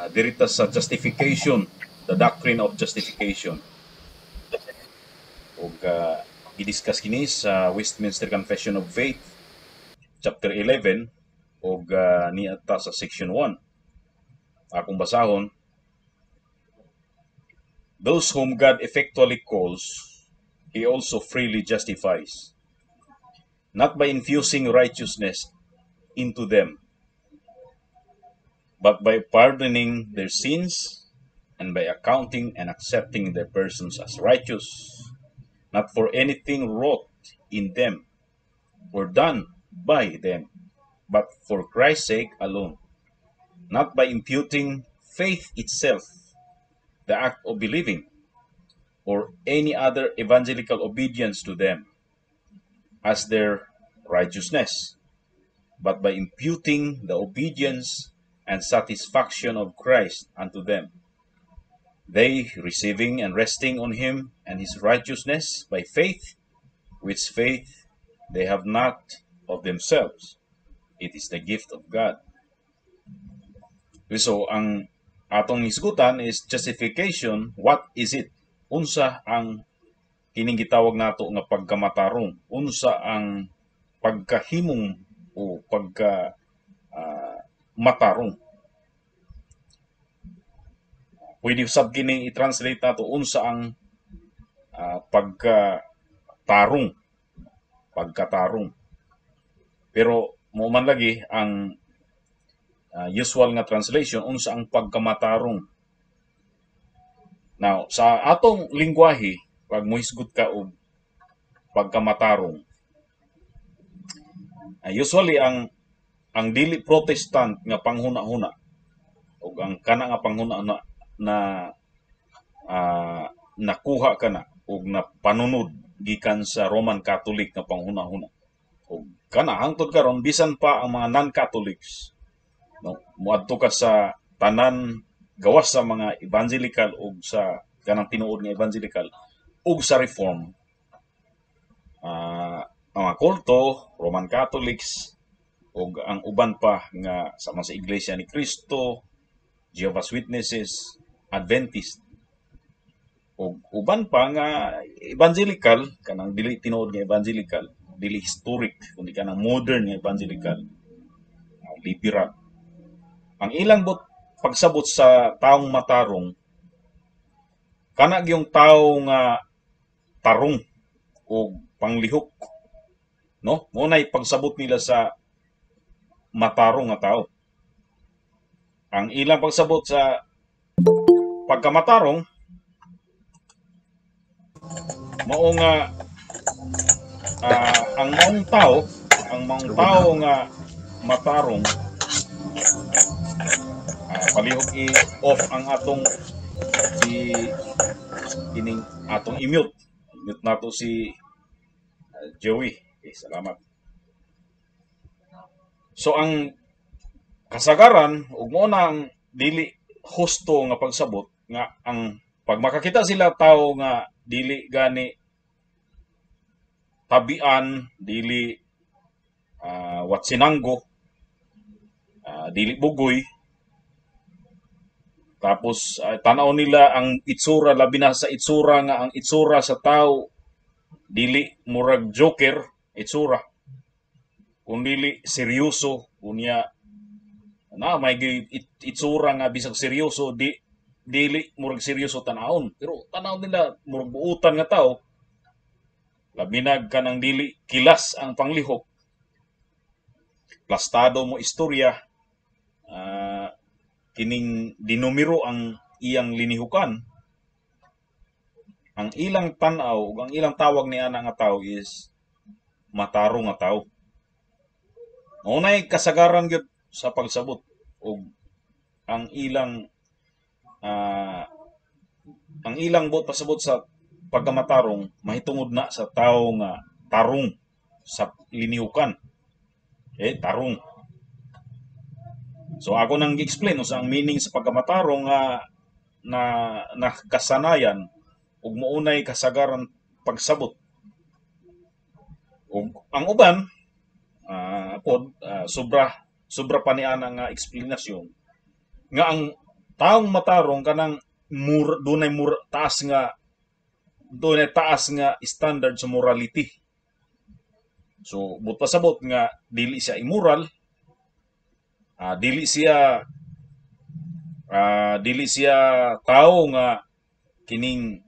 uh, dirita sa justification, the doctrine of justification. Ug uh, i-discuss kini sa Westminster Confession of Faith chapter 11 ug uh, niadta sa section 1. Akong basahon Those whom God effectually calls, He also freely justifies, not by infusing righteousness into them, but by pardoning their sins and by accounting and accepting their persons as righteous, not for anything wrought in them or done by them, but for Christ's sake alone, not by imputing faith itself, the act of believing, or any other evangelical obedience to them as their righteousness, but by imputing the obedience and satisfaction of Christ unto them. They receiving and resting on him and his righteousness by faith, which faith they have not of themselves. It is the gift of God. So, ang atong hisgutan is justification. What is it? Unsa ang kining gitawag nato nga pagkamatarong? Unsa ang pagkahimong o pagka uh, matarong? Pwede sab kini i-translate nato unsa ang uh, pagkatarong, pagkatarong. Pero mo man lagi ang uh, usual nga translation unsa ang pagkamatarong. Now, sa atong lingwahe, pag muhisgot ka og pagkamatarong, uh, usually ang ang dili protestant nga panghuna-huna o ang kana nga panghuna na, na uh, nakuha ka na o na panunod gikan sa Roman Catholic nga panghuna-huna. O kana hangtod karon bisan pa ang mga non-Catholics no muadto ka sa tanan gawas sa mga evangelical ug sa kanang tinuod nga evangelical ug sa reform uh, mga kulto Roman Catholics ug ang uban pa nga sa mga sa Iglesia ni Cristo Jehovah's Witnesses Adventist. Ug uban pa nga evangelical kanang dili tinuod nga evangelical dili historic kundi kanang modern nga evangelical uh, liberal. Ang ilang bot pagsabot sa taong matarong kana yung tao nga tarong o panglihok no? Mo nay pagsabot nila sa matarong nga tao ang ilang pagsabot sa pagkamatarong mao nga uh, ang maong tao ang maong tao nga matarong uh, palihog i-off ang atong i ining atong i-mute. Mute nato si Joey. Okay, salamat. So ang kasagaran ug mo na ang dili husto nga pagsabot nga ang pag makakita sila tao nga dili gani tabian, dili uh, watsinanggo, uh, dili bugoy, tapos uh, tanaw nila ang itsura labi na sa itsura nga ang itsura sa tao dili murag joker itsura kun dili seryoso kunya na may it, itsura nga bisag seryoso di dili murag seryoso tanawon pero tanaw nila murag buutan nga tao. Labinag ka ng dili kilas ang panglihok. Plastado mo istorya uh, kining dinumero ang iyang linihukan. Ang ilang tanaw ug ang ilang tawag ni ana nga tawo is matarong nga tawo Unay kasagaran gyud sa pagsabot ug ang ilang uh, ang ilang bot pasabot sa pagkamatarong mahitungod na sa tawo nga tarong sa linihukan eh tarong So ako nang gi-explain sa ang meaning sa pagkamatarong nga na nakasanayan ug mounay kasagaran pagsabot. Ug ang uban uh, pod uh, sobra sobra pa ni ana nga eksplanasyon nga ang taong matarong kanang mur dunay mur taas nga dunay taas nga standard sa morality. So but pasabot nga dili siya immoral, ah, dili siya ah, dili siya tao nga kining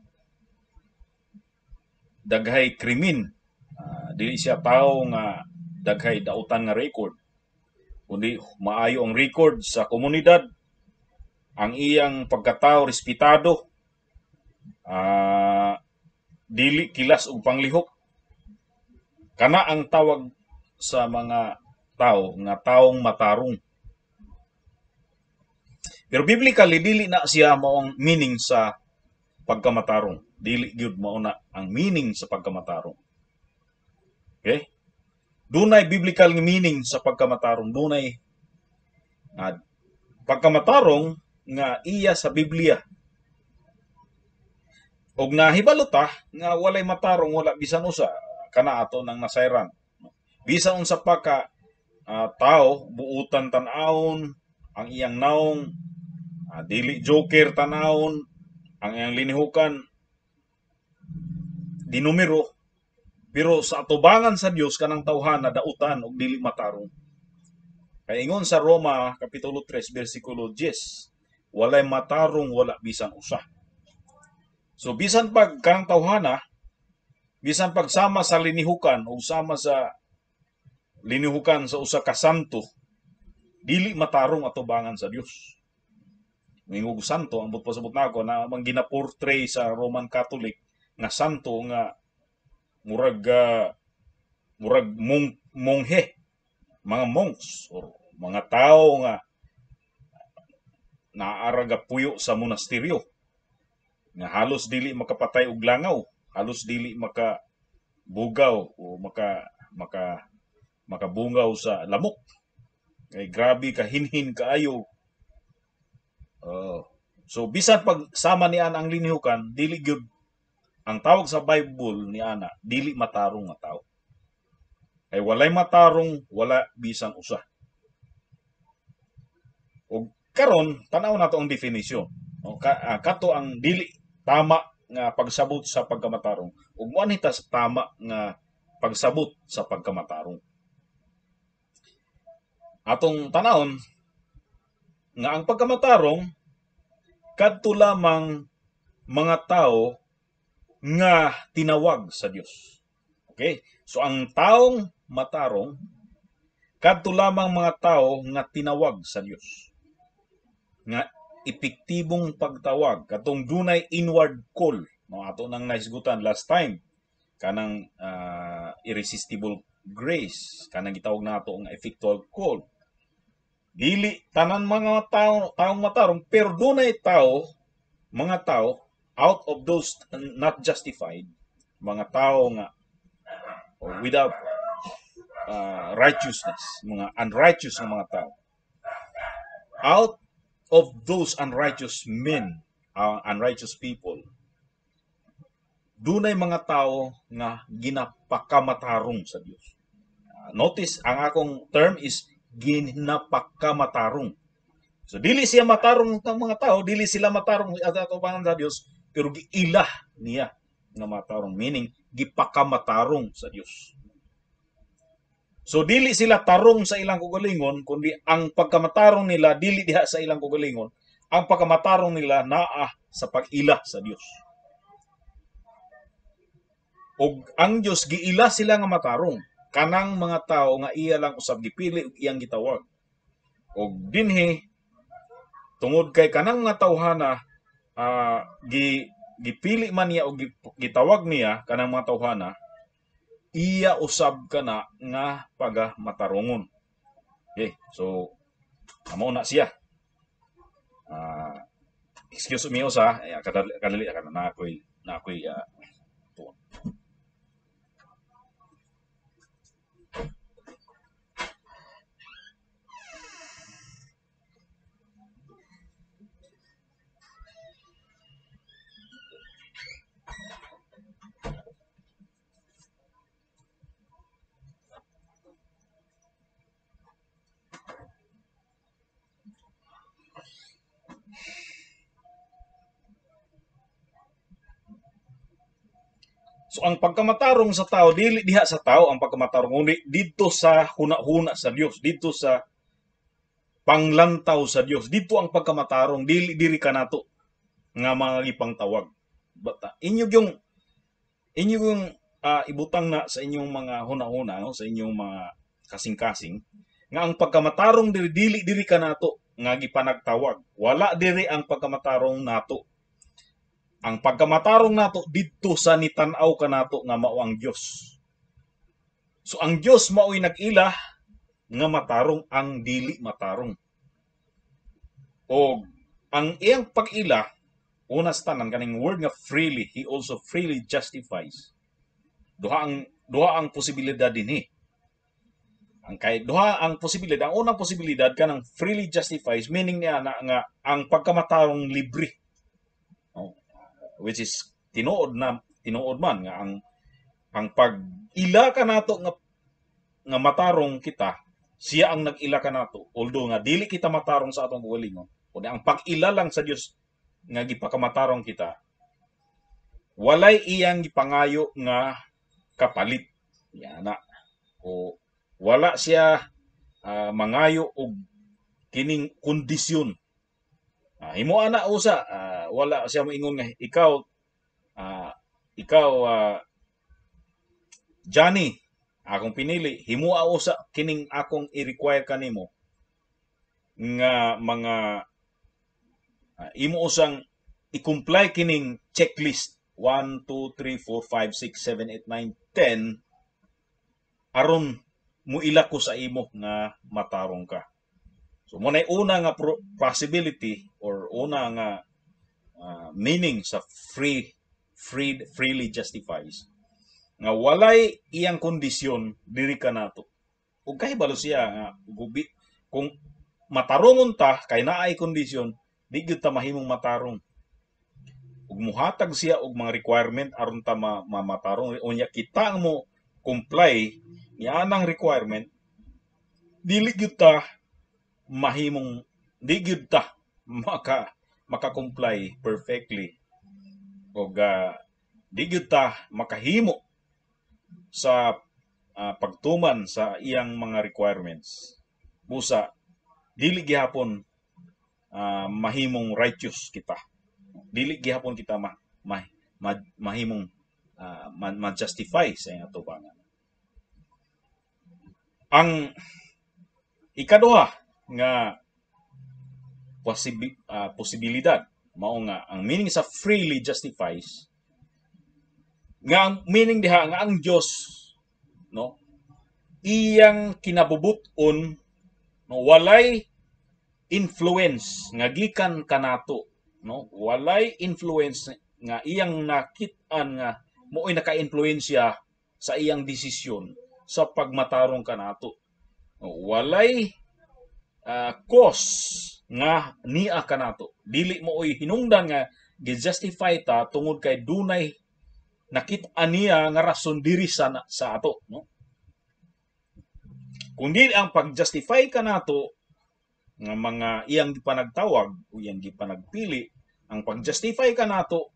daghay krimen. Ah, dili siya tao nga daghay dautan nga record. Kundi maayo ang record sa komunidad, ang iyang pagkatao respetado, ah, dili kilas og panglihok. Kana ang tawag sa mga tao nga taong matarong. Pero biblically dili na siya maong meaning sa pagkamatarong. Dili gyud mao na ang meaning sa pagkamatarong. Okay? Dunay biblical meaning sa pagkamatarong. Dunay nga pagkamatarong nga iya sa Biblia. Og nahibalota nga walay matarong wala bisan usa kana ato nang nasayran. Bisan unsa pa ka ah, tao buutan tan-awon ang iyang naong ah, dili joker tan-awon ang iyang linihukan di numero pero sa atubangan sa Dios kanang tawhana dautan og dili matarong. Kay ingon sa Roma kapitulo 3 bersikulo 10, walay matarong wala bisan usa. So bisan pag kanang tawhana, bisan pagsama sa linihukan o sama sa linihukan sa usa ka santo, dili matarong atubangan sa Dios. Mingog santo ang pasabot nako na mang ginaportray sa Roman Catholic nga santo nga murag ah, murag mong, monghe mga monks or mga tao nga naaraga puyo sa monasteryo nga halos dili makapatay og langaw halos dili maka bugaw o maka maka makabungaw sa lamok. Kay grabe ka hinhin kaayo. Uh, so bisan pag sama ni ang linihukan dili gyud ang tawag sa Bible ni ana dili matarong nga tao. Kay walay matarong wala bisan usa. Og karon tanaw nato ang definisyon. No? Ka, ah, kato ang dili tama nga pagsabot sa pagkamatarong. Ug mo sa tama nga pagsabot sa pagkamatarong. Atong tanawon nga ang pagkamatarong kadto lamang mga tao nga tinawag sa Dios. Okay? So ang taong matarong kadto lamang mga tao nga tinawag sa Dios. Nga epektibong pagtawag katong dunay inward call no ato nang naisgutan last time kanang ah, irresistible grace kanang gitawag nato nga effectual call dili tanan mga tao taong matarong pero dunay tao mga tao out of those not justified mga tao nga or without uh, righteousness mga unrighteous nga mga tao. Out of those unrighteous men uh, unrighteous people dunay mga tao nga ginapakamatarong sa Dios Uh, notice ang akong term is ginapakamatarong. So dili siya matarong ng mga tao, dili sila matarong at atubangan sa Dios, pero giilah niya nga matarong meaning gipakamatarong sa Dios. So dili sila tarong sa ilang kugalingon kundi ang pagkamatarong nila dili diha sa ilang kugalingon. Ang pagkamatarong nila naa sa pag-ila sa Dios. Og ang Dios giila sila nga matarong kanang mga tao nga iya lang usab gipili ug iyang gitawag. Og dinhi tungod kay kanang mga tawhana ah, gi gipili man niya o gi- gitawag niya kanang mga tawhana iya usab kana nga paga matarongon. Okay, so amo na siya. Ah, excuse me usa, kadali kadali kana na ako'y na ako'y ah, So ang pagkamatarong sa tao dili diha sa tao ang pagkamatarong kundi dito sa huna-huna sa Dios, dito sa panglantaw sa Dios. Dito ang pagkamatarong dili diri kanato nga mga gipang tawag. Bata, inyo yung inyo yung uh, ibutang na sa inyong mga huna-huna no, sa inyong mga kasing-kasing nga ang pagkamatarong diri dili diri kanato nga gipanagtawag. Wala diri ang pagkamatarong nato. Ang pagkamatarong nato didto sa nitanaw kanato nga mao ang Dios. So ang Dios mao'y nag-ila nga matarong ang dili matarong. O ang iyang pag-ila una sa tanan kaning word nga freely, he also freely justifies. Duha ang duha ang posibilidad dinhi ang kay duha ang posibilidad ang unang posibilidad kanang freely justifies meaning niya na nga ang pagkamatarong libre which is tinuod na tinuod man nga ang ang pag ila ka nato nga nga matarong kita siya ang nag-ila ka nato although nga dili kita matarong sa atong bugalingon kundi ang pag-ila lang sa Dios nga gipakamatarong kita walay iyang gipangayo nga kapalit yana o wala siya uh, mangayo og kining kondisyon. Uh, himo ana usa. Uh, wala siya moingon nga ikaw uh, ikaw uh, Johnny akong pinili himo usa kining akong i-require kanimo nga mga uh, imo usang i-comply kining checklist. 1 2 3 4 5 6 7 8 9 10 aron muila ko sa imo nga matarong ka. So mo una nga possibility or una nga uh, meaning sa free free freely justifies nga walay iyang kondisyon diri ka nato. Ug kahibalo siya nga gubi kung matarongon ta kay naay kondisyon di gyud ta mahimong matarong. Ug muhatag siya og mga requirement aron ta ma, ma matarong unya kita mo comply yanang requirement dili gyud ta mahimong di gyud ta maka maka-comply perfectly. Og uh, di gyud ta makahimo sa uh, pagtuman sa iyang mga requirements. Busa dili gihapon uh, mahimong righteous kita. Dili gihapon kita ma, ma, ma mahimong uh, ma-justify sa atubangan. Ang ikaduha nga posibi, uh, posibilidad mao nga ang meaning sa freely justifies nga ang meaning diha nga ang Dios no? Iyang kinabubuton no? Walay influence nga gikan kanato no? Walay influence nga iyang nakit-an nga mo'y naka-influensya sa iyang desisyon sa pagmatarong kanato. Walay uh, nga niya kanato. Dili mo oy hinungdan nga gi-justify ta tungod kay dunay nakit-an niya nga rason diri sa, sa ato. No? Kung dili ang pag-justify kanato nga mga iyang gipanagtawag o iyang gipanagpili, ang pag-justify kanato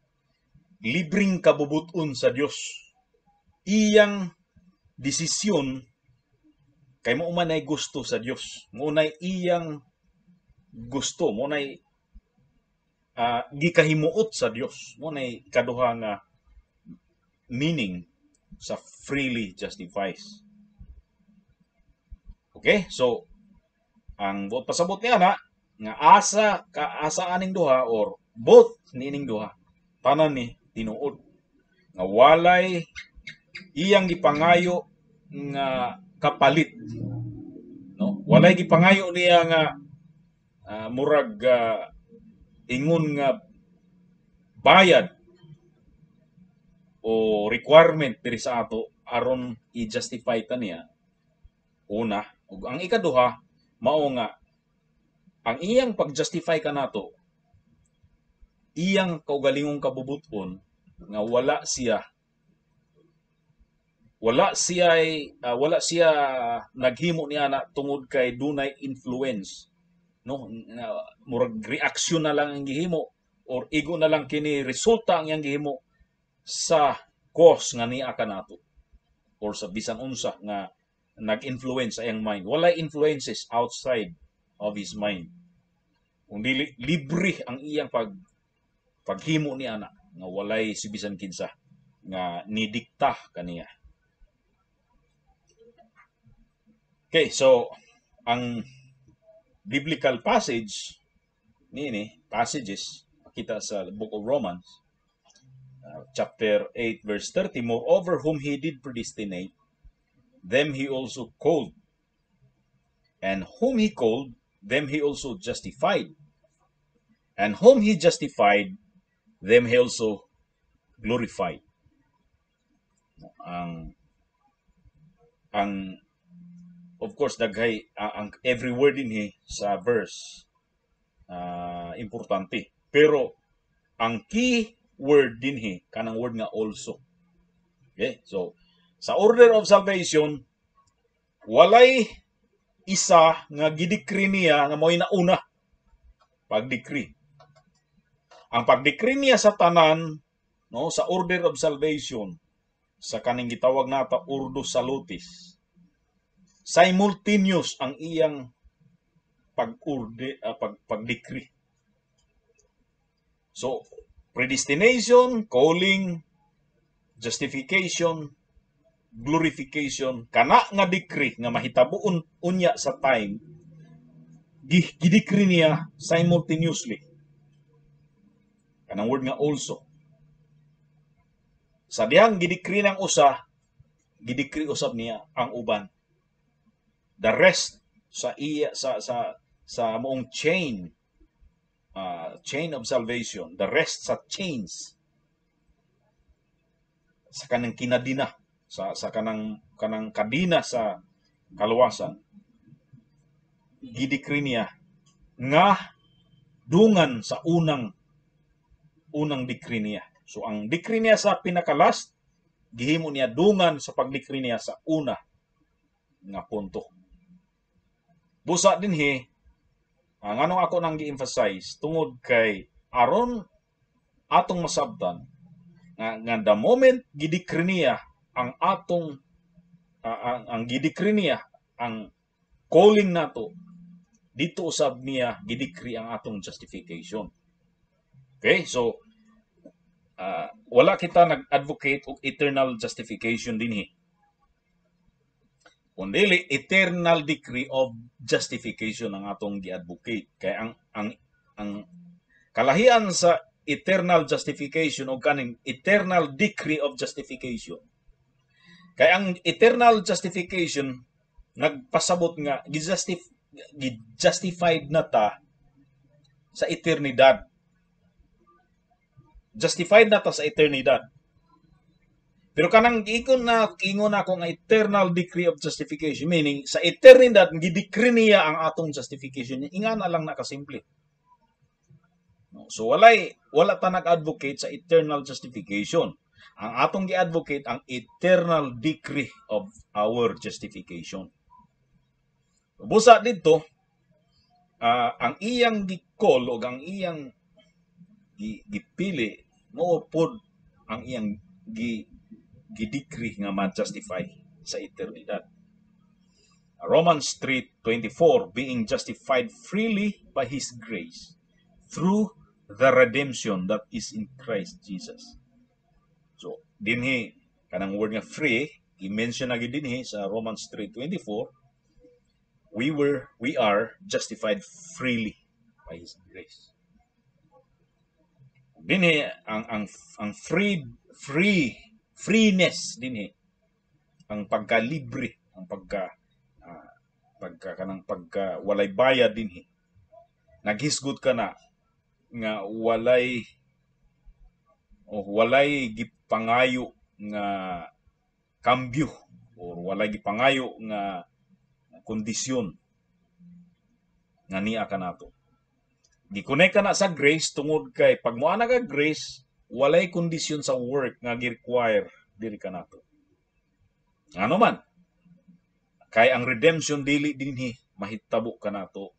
libreng kabubuton sa Dios. Iyang desisyon kay mo manay gusto sa Dios. Mo nay iyang gusto. Mo nay uh, gikahimuot sa Dios. Mo nay kaduha nga meaning sa freely justifies. Okay? So ang bot pasabot niya na nga asa ka asa aning duha or both nining duha tanan ni tinuod. Nga walay iyang gipangayo nga kapalit no? Walay gipangayo niya nga uh, murag uh, ingon nga bayad o requirement diri sa ato aron i-justify ta niya. Una ug ang ikaduha mao nga ang iyang pag-justify kanato iyang kaugalingong kabubuton nga wala siya wala siya uh, wala siya naghimo niya na tungod kay dunay influence no uh, murag reaksyon na lang ang gihimo or igo na lang kini resulta ang iyang gihimo sa cause nga niya ka nato or sa bisan unsa nga nag-influence sa iyang mind. Walay influences outside of his mind. Kung dili, libre ang iyang pag paghimo ni ana nga walay si bisan kinsa nga nidikta kaniya. Okay, so ang biblical passage nini passages makita sa book of Romans uh, chapter 8 verse 30 moreover whom he did predestinate them he also called. And whom he called them he also justified. And whom he justified them he also glorified. Ang ang of course daghay uh, ang every word in he sa verse uh, importante. Pero ang key word din he kanang word nga also. Okay? So sa order of salvation walay isa nga gidikri niya nga mo'y nauna. Pagdikri. Ang pagdikri niya sa tanan no sa order of salvation sa kaning gitawag nata urdo salutis simultaneous ang iyang pag-urde uh, pag pagdikri. So, predestination, calling, justification, glorification, kana nga decree nga mahitabuon unya sa time, gidikri niya simultaneously. Kanang word nga also. Sa dihang gidikri ng usa, gidikri usab niya ang uban the rest sa iya sa sa sa moong chain uh, chain of salvation the rest sa chains sa kanang kinadina sa sa kanang kanang kadina sa kaluwasan gidikri niya nga dungan sa unang unang dikri niya. So ang dikri niya sa pinakalast gihimo niya dungan sa pagdikri niya sa una nga punto busa din he. Ang anong ako nang gi-emphasize tungod kay aron atong masabtan nga, nga the moment gidikri niya ang atong uh, ang, ang gidikri niya ang calling nato dito usab niya gidikri ang atong justification. Okay so uh, wala kita nag-advocate og eternal justification dinhi kundi eternal decree of justification ang atong gi-advocate. Kay ang ang ang kalahian sa eternal justification o kaning eternal decree of justification. Kay ang eternal justification nagpasabot nga gi-justified na ta sa eternidad. Justified na ta sa eternidad pero kanang giikon na ingon ako nga eternal decree of justification meaning sa eternidad gidikri niya ang atong justification inga na lang nakasimple. So walay wala ta nag-advocate sa eternal justification. Ang atong gi-advocate ang eternal decree of our justification. Busa dito uh, ang iyang gikol o ang iyang gipili mo pod ang iyang gi gidikri nga ma-justify sa eternidad. Romans 3:24 being justified freely by his grace through the redemption that is in Christ Jesus. So dinhi kanang word nga free i-mention na dinhi sa Romans 3:24 we were we are justified freely by his grace. Dinhi ang ang ang free free freeness din eh. Ang pagka-libre, ang pagka uh, pagka kanang pagka walay bayad din eh. Naghisgot ka na nga walay o walay gipangayo nga kambyo or walay gipangayo nga kondisyon nga niya ka nato. Gikunek ka na sa grace tungod kay pag mo ka grace walay kondisyon sa work nga gi-require diri kanato. Ano man, kay ang redemption dili dinhi mahitabo kanato.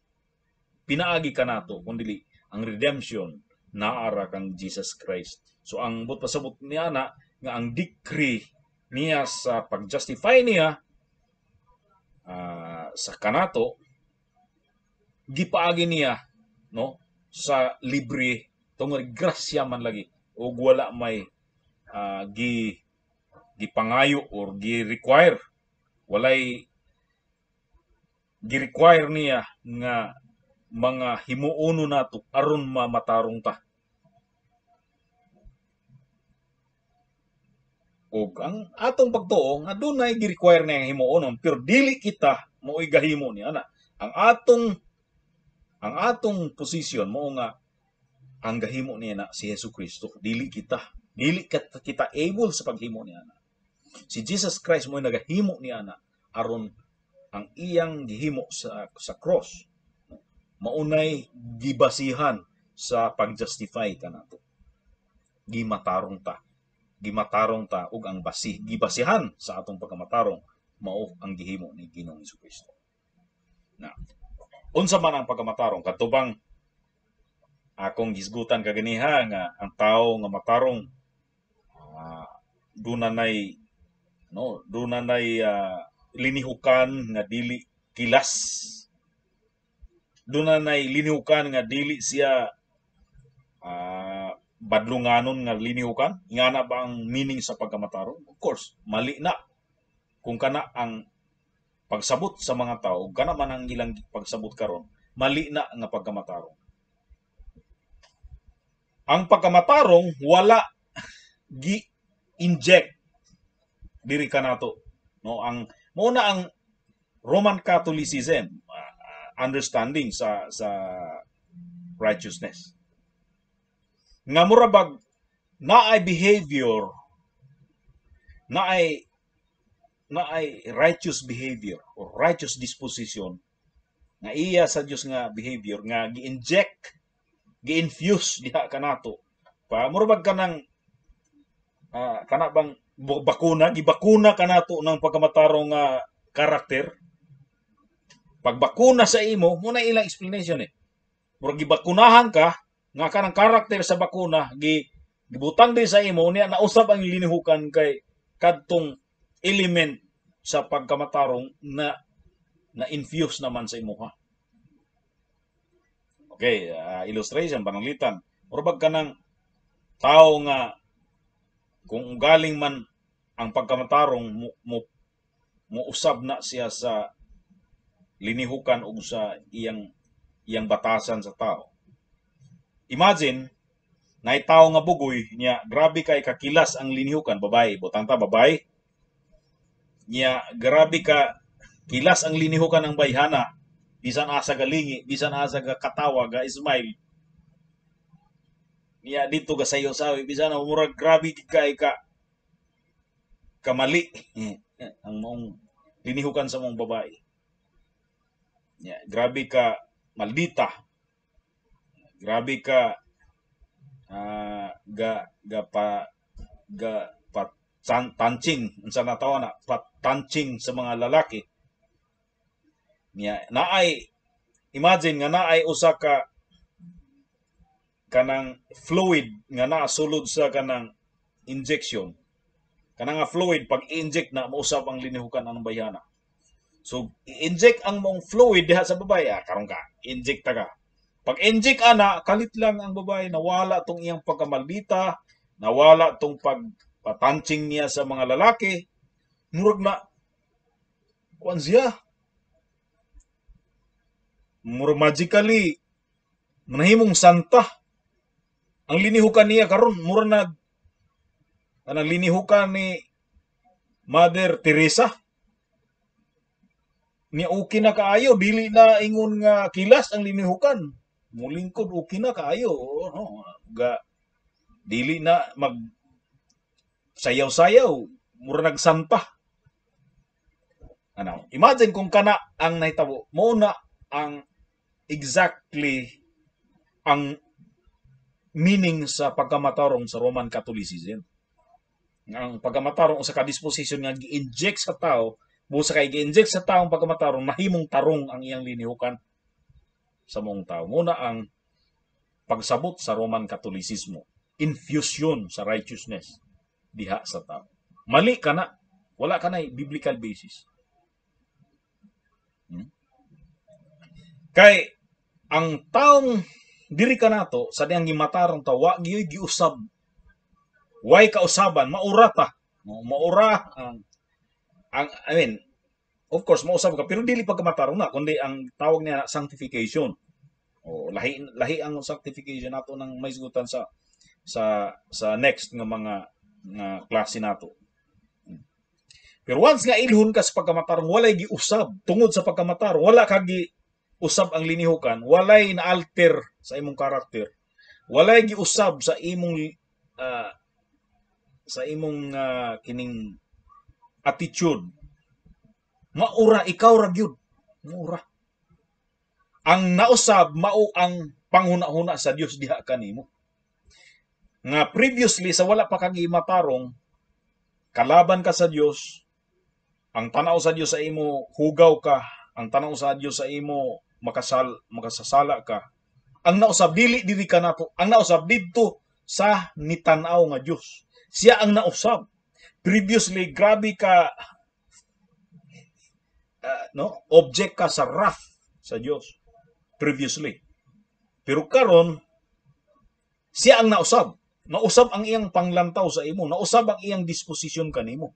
Pinaagi kanato kun dili ang redemption naara kang Jesus Christ. So ang but pasabot niya na nga ang decree niya sa pag-justify niya ah, sa kanato gipaagi niya no sa libre tungod grasya man lagi ug wala may ah, gi gipangayo or gi-require walay gi-require niya nga mga himuuno nato aron mamatarong ta. Ug ang atong pagtuo nga dunay gi-require na nga himuonon pero dili kita mo'y gahimo ni ana. Ang atong ang atong posisyon mo nga ang gahimo niya na si Hesus Kristo dili kita dili kita, able sa paghimo niya na si Jesus Christ mo nagahimo niya na aron ang iyang gihimo sa sa cross. Maunay gibasihan sa pag-justify kanato gimatarong ta. Gimatarong ta ug ang basi gibasihan sa atong pagkamatarong mao ang gihimo ni Ginoong Kristo. Na unsa man ang pagkamatarong? Katubang akong gisgutan kaganiha nga ang tao nga matarong. Uh, dunanay no dunanay uh, linihukan nga dili kilas. Dunanay linihukan nga dili siya uh, badlunganon nga linihukan. Nga na ba ang meaning sa pagkamatarong? Of course mali na. Kung kana ang pagsabot sa mga tao kana man ang ilang pagsabot karon mali na nga pagkamatarong ang pagkamatarong wala. Gi inject diri kanato no ang muna ang Roman Catholicism uh, understanding sa sa righteousness. Nga murabag na ay behavior na ay na ay righteous behavior or righteous disposition nga iya sa Dios nga behavior nga gi-inject gi-infuse diha kanato pa murabag kanang uh, kana bang bakuna gibakuna kanato ng pagkamatarong uh, karakter? Pagbakuna sa imo muna ilang explanation eh. Murag gibakunahan ka nga kanang karakter sa bakuna gi gibutang din sa imo niya nausab ang linihukan kay kadtong element sa pagkamatarong na na infuse naman sa imo ha Okay, uh, illustration pananglitan. Murag ka ng tao nga kung galing man ang pagkamatarong mo, mo, mo usab na siya sa linihukan o sa iyang iyang batasan sa tao. Imagine, na tao nga bugoy niya grabe kay kakilas ang linihukan. Babae butang ta babae. Niya grabe ka kilas ang linihukan ng bayhana bisan asa galingi bisan asa ga katawa ga smile niya dito ga sayo sawi bisan murag grabe kay ka kamali ang mong linihukan sa mong babae. Niya grabe ka maldita. Grabe ka uh, ga ga pa ga pa tan, tanching. Unsa na tawa na? Pa tanching sa mga lalaki niya. Naay imagine nga naay usa ka kanang fluid nga naa sulod sa kanang injection. Kanang fluid pag inject na mausap ang linihukan ng bayana so inject ang mong fluid diha sa babae ah, karon ka inject ta ka. Pag inject ana, kalit lang ang babae, nawala tong iyang pagkamaldita, nawala tong pagpatanching niya sa mga lalaki, murag na, kuan siya. Murag magically, manahimong santa. Ang linihukan niya karon mura na ang linihukan ni Mother Teresa. Niya okay na kaayo dili na ingon nga kilas ang linihukan. Mulingkod okay na kaayo no. Ga dili na mag sayaw-sayaw mura nagsanta ano imagine kung kana ang nahitabo mo na ang exactly ang meaning sa pagkamatarong sa Roman Catholicism ang pagkamatarong sa kadisposisyon nga gi-inject sa tao busa kay gi-inject sa taong pagkamatarong nahimong tarong ang iyang linihukan sa mong tao. Muna ang pagsabot sa Roman Katolisismo, infusion sa righteousness. diha sa tao. Mali ka na. Wala ka na biblical basis. Hmm? Kay ang taong diri ka nato sa diyang gimatarong ta wa giyoy giusab. Way kausaban maura ta. No, maura ang ang I mean of course mausab ka pero dili pa ka matarong na kundi ang tawag niya sanctification. O lahi lahi ang sanctification nato ng may sigutan sa sa sa next nga mga nga klase nato. Pero once nga ilhon ka sa pagkamatarong, walay giusab tungod sa pagkamatarong, wala ka gi usab ang linihukan, walay na alter sa imong karakter. Walay giusab sa imong uh, sa imong uh, kining attitude. Maura ikaw ra gyud. Maura. Ang nausab mao ang panghuna-huna sa Dios diha kanimo. Nga previously sa wala pa kang matarong kalaban ka sa Dios, ang tanaw sa Dios sa imo hugaw ka, ang tanaw sa Dios sa imo makasal makasasala ka. Ang nausab dili dili ka nato, ang nausab didto sa nitanaw nga Dios. Siya ang nausab. Previously grabe ka uh, no, object ka sa wrath sa Dios previously. Pero karon siya ang nausab. Nausab ang iyang panglantaw sa imo, nausab ang iyang disposisyon kanimo.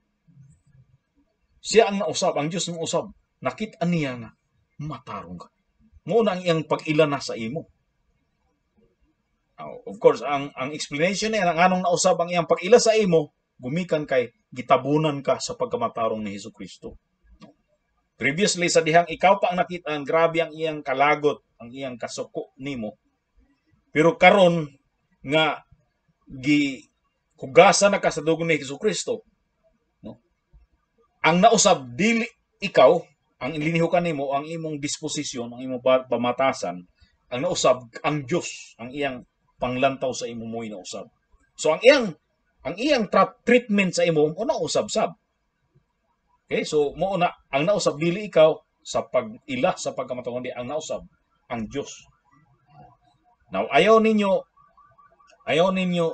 Siya ang nausab, ang Diyos ang usab. Nakita niya nga, matarong ka. Muna ang iyang pag-ilana sa imo. Oh, of course, ang ang explanation niya, ang anong nausab ang iyang pag-ila sa imo, gumikan kay gitabunan ka sa pagkamatarong ni Hesus Kristo. Previously sa dihang ikaw pa ang nakita ang grabe ang iyang kalagot, ang iyang kasuko nimo. Pero karon nga gi hugasan na ka sa dugo ni Hesus Kristo, ang nausab dili ikaw ang linihukan nimo ang imong disposisyon ang imong pamatasan ang nausab ang Dios ang iyang panglantaw sa imo moy nausab. So ang iyang ang iyang treatment sa imo una usab-sab okay so mo na ang nausab dili ikaw sa pag-ila sa pagkamataw ang nausab ang Dios now ayaw ninyo ayaw ninyo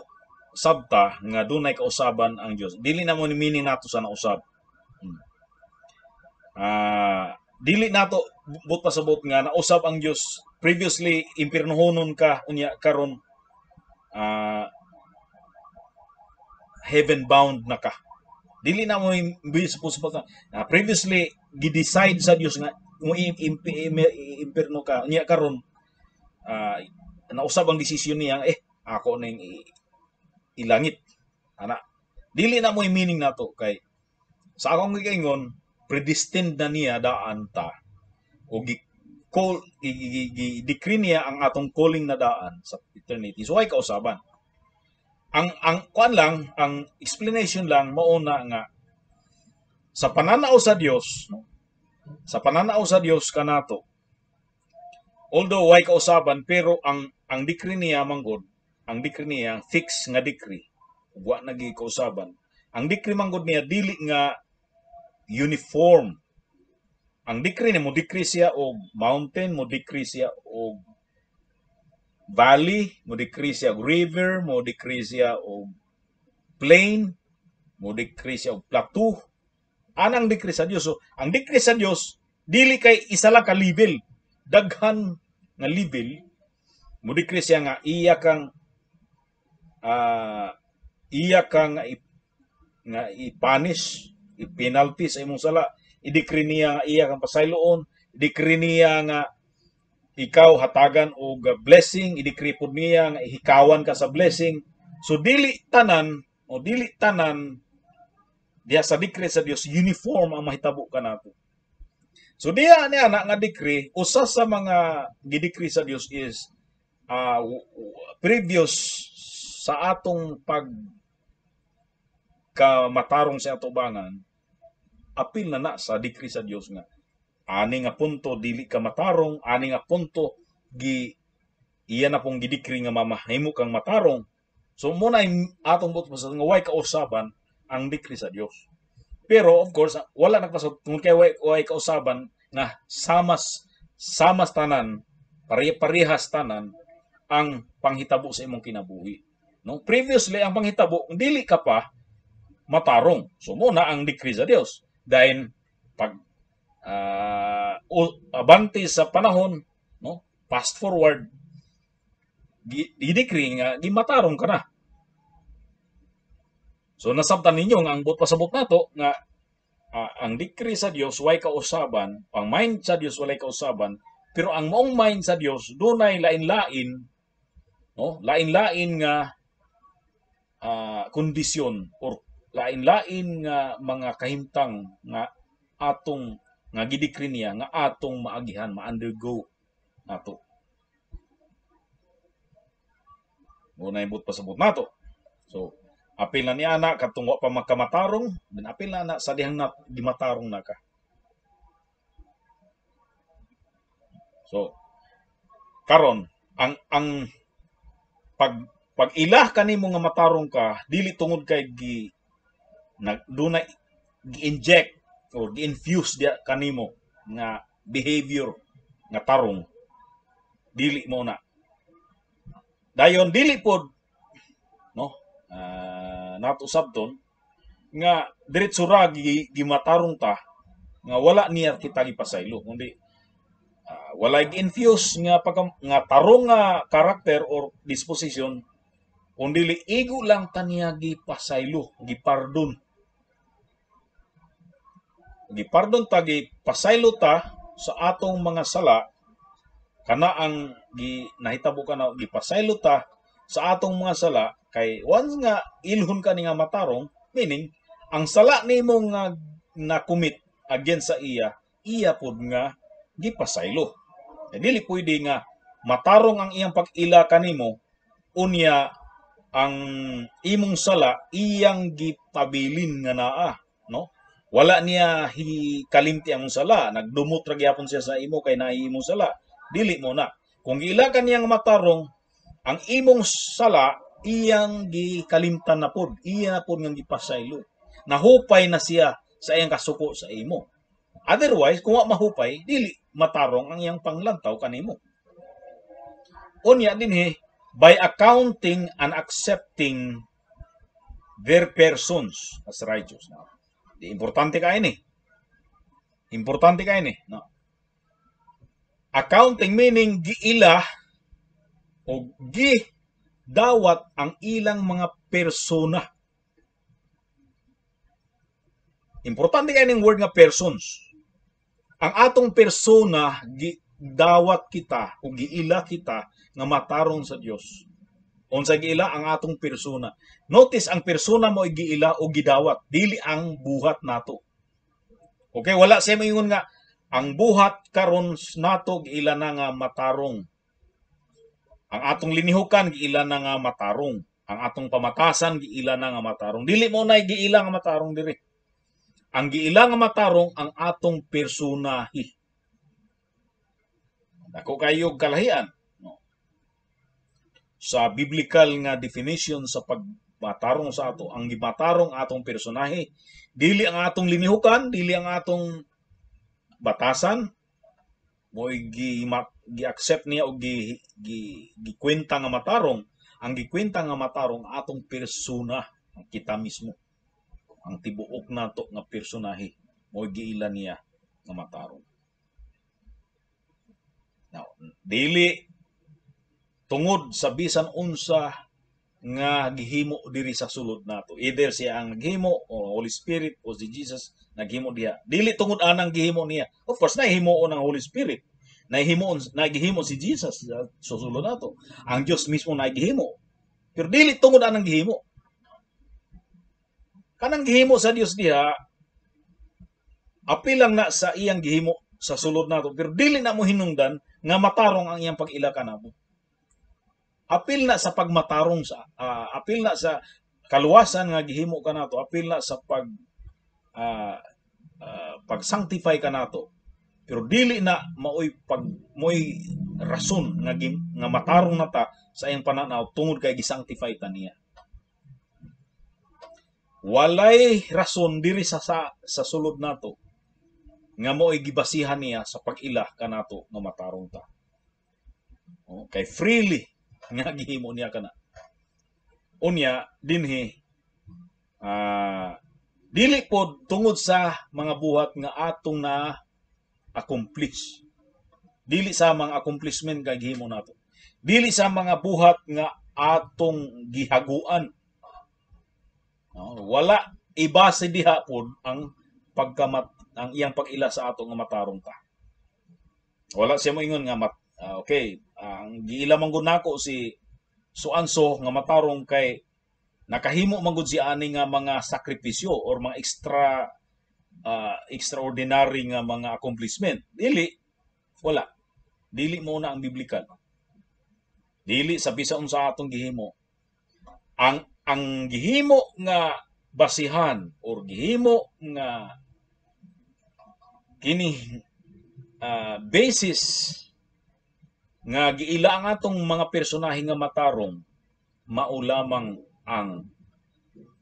sabta nga dunay kausaban ang Dios dili na mo ni meaning nato sa nausab Ah, dili nato but pasabot nga nausab ang Dios previously impirnohonon ka unya karon uh, heaven bound na ka. Dili na mo supposed uh, previously gi-decide sa Dios nga mo impirno ka. Unya karon uh, nausab ang desisyon niya eh ako ning ilangit. Ana dili na mo meaning nato kay sa akong giingon predestined na niya daan ta o gi call i-decree niya ang atong calling na daan sa eternity. So ay kausaban. Ang ang kuan lang, ang explanation lang mauna nga sa pananaw sa Dios, no? Sa pananaw sa Dios kanato. Although way kausaban pero ang ang decree niya manggod, ang decree niya fix nga decree. Wa nagi kausaban. Ang decree manggod niya dili nga uniform. Ang decree ni mo decree siya og mountain, mo decree siya og valley, mo decree siya og river, mo decree siya og plain, mo decree siya og plateau. Anang decree sa Dios? So, ang decree sa Dios dili kay isa lang ka level, daghan nga level. Mo decree siya nga iya kang uh, iya kang nga, nga i-punish penalty sa imong sala. I-decree niya nga iya kang pasayloon. I-decree niya nga ikaw hatagan og blessing. I-decree pud niya nga ihikawan ka sa blessing. So dili tanan o dili tanan diha sa decree sa Dios uniform ang mahitabo kanato so diha niya na nga decree usa sa mga gidecree sa Dios is uh, previous sa atong pag kamatarong sa atubangan apil na na sa decree sa Dios nga ani nga punto dili ka matarong ani nga punto gi iya na pong gidikri nga mamahimo kang matarong so muna atong buot sa nga way kausaban ang decree sa Dios pero of course wala nagpasod kung kay way, way kausaban nga samas samas tanan pare-parehas tanan ang panghitabo sa imong kinabuhi no previously ang panghitabo dili ka pa matarong. So muna ang decree sa Dios. Dahil pag uh, abanti sa panahon, no? Fast forward di-decree nga gimatarong ka na. So nasabtan ninyo nga ang but pasabot nato nga uh, ang decree sa Dios way kausaban, ang mind sa Dios walay kausaban, pero ang maong mind sa Dios dunay lain-lain no? Lain-lain nga uh, kondisyon or lain-lain nga mga kahimtang nga atong nga gidikri niya nga atong maagihan ma-undergo nato Muna ibut pasabot nato. So, apil na ni ana katong pa magkamatarong, then apil na ana sa dihang na gimatarong na ka. So, karon ang ang pag pag ilah kanimo nga matarong ka, dili tungod kay gi na dunay gi-inject or gi-infuse dia kanimo nga behavior nga tarong. Dili mo na. Dayon dili pod no uh, nato sabton nga diretso ra gimatarong ta nga wala niya kita gipasaylo. Kundi uh, wala infuse nga pag nga tarong nga karakter or disposition kundi igo lang ta niya gipasaylo gipardon gipardon ta gipasaylo ta sa atong mga sala. Kana ang gi nahitabo ka na gipasaylo ta sa atong mga sala. Kay once nga ilhon ka ni nga matarong meaning ang sala nimo nga na commit against sa iya iya pod nga gipasaylo. E dili pwede nga matarong ang iyang pag-ila kanimo unya ang imong sala iyang gipabilin nga naa wala niya hi kalimti ang sala nagdumot ra gyapon siya sa imo kay naihimo sala dili mo na. Kung ila kaniyang matarong, ang imong sala, iyang gikalimtan na pod, iya na pod nga gipasaylo. Nahupay na siya sa iyang kasuko sa imo. Otherwise, kung mahupay, dili matarong ang iyang panglantaw kanimo. Unya din he, by accounting and accepting their persons as righteous. Now, importante ka ini. Importante ka ini. No? Accounting meaning giila o gi dawat ang ilang mga persona. Importante kay ning word nga persons. Ang atong persona gi dawat kita o giila kita nga matarong sa Dios. Unsa giila ang atong persona. Notice ang persona mo giila o gidawat, dili ang buhat nato. Okay, wala siya moingon nga ang buhat karon nato giila na nga matarong. Ang atong linihukan giila na nga matarong. Ang atong pamatasan giila na nga matarong. Dili mo na giila nga matarong diri. Ang giila nga matarong ang atong personahi. Ako kayo kalahian. Sa biblical nga definition sa pagmatarong sa ato, ang gimatarong atong personahe, dili ang atong linihukan, dili ang atong batasan mo gi gi-accept niya o gi gi gikwenta nga matarong ang gikwenta nga matarong atong persona ang kita mismo ang tibuok nato nga personahe mo giila niya nga matarong. Now dili tungod sa bisan unsa nga gihimo diri sa sulod nato. Either siya ang naghimo o Holy Spirit o si Jesus naghimo diha. Dili tungod anang gihimo niya. Of course nahimo ng Holy Spirit. Nahimo nagihimo si Jesus sa susulod nato. Ang Dios mismo nagihimo. Pero dili tungod anang gihimo. Kanang gihimo sa Dios diha apil lang na sa iyang gihimo sa sulod nato. Pero dili na mo hinungdan nga matarong ang iyang pag-ila kanamo apil na sa pagmatarong sa uh, apil na sa kaluwasan nga gihimo kanato apil na sa pag uh, uh, pag-sanctify kanato pero dili na maoy pag moy rason nga nga matarong nata sa iyang pananaw tungod kay gisanctify ta niya walay rason diri sa sa, sa sulod nato nga mo'y gibasihan niya sa pag-ilah kanato nga matarong ta. Okay, freely nga gihimo niya kana unya dinhi ah, dili pod tungod sa mga buhat nga atong na accomplish. Dili sa mga accomplishment nga gihimo nato. Dili sa mga buhat nga atong gihaguan. No, wala ibase diha pod ang pagkamat ang iyang pag-ila sa ato nga matarong ta. Wala siya mo ingon nga mat, ah, okay, ang giila man gud nako si Suanso nga matarong kay nakahimo man gud si ani nga mga sakripisyo or mga extra ah, extraordinary nga mga accomplishment. Dili wala. Dili mo na ang biblikal. Dili sa bisan sa atong gihimo. Ang ang gihimo nga basihan or gihimo nga kini ah, basis nga giila ang atong mga personahe nga matarong mao lamang ang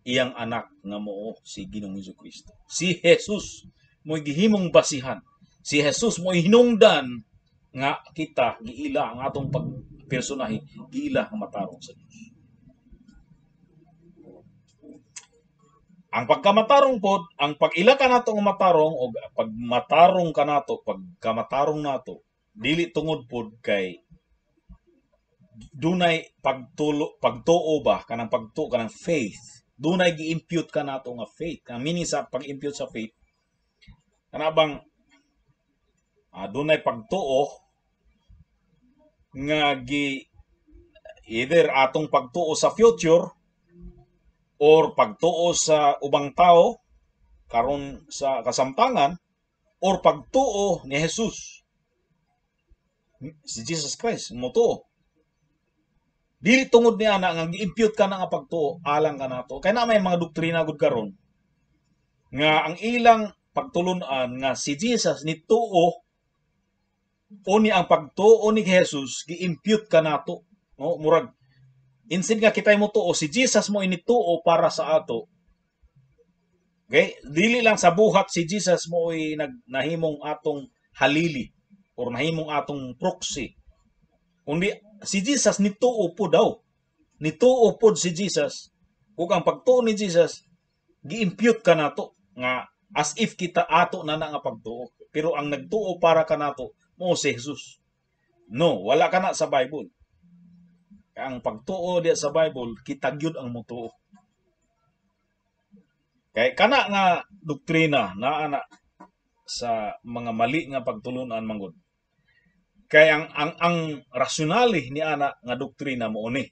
iyang anak nga mao si Ginoong Kristo. Si Jesus mo gihimong basihan. Si Jesus mo hinungdan nga kita giila ang atong pag personahe giila nga matarong sa Dios. Ang pagkamatarong pod, ang pag-ila ka nato nga matarong o pagmatarong ka nato, pagkamatarong nato, dili tungod pod kay dunay pagtulo pagtuo ba? Kanang pagtuo kanang faith. Dunay gi-impute ka nato nga faith. Ang meaning sa pag-impute sa faith kana bang ah, dunay pagtuo nga gi either atong pagtuo sa future or pagtuo sa ubang tao karon sa kasamtangan or pagtuo ni Jesus si Jesus Christ mo tuo dili tungod niya na nga gi-impute ka na nga pagtuo alang ka nato. Kay na may mga doktrina gud karon. Nga ang ilang pagtulunan nga si Jesus ni tuo o ni ang pagtuo ni Jesus gi-impute ka nato. No murag instead nga kitay mo tuo si Jesus mo inituo para sa ato. Okay? Dili lang sa buhat si Jesus mo ay nag nahimong atong halili or nahimong atong proxy kundi si Jesus nituo po daw. Nituo po si Jesus. Kung ang pagtuo ni Jesus, gi-impute ka nato nga as if kita ato na na nga pagtuo. Pero ang nagtuo para ka nato, mo si Jesus. No, wala ka na sa Bible. Ang pagtuo diya sa Bible, kita gyud ang mutuo. Kay kana nga doktrina na ana sa mga mali nga pagtulunan manggod kay ang ang ang rasyonali ni ana nga doktrina mo ni.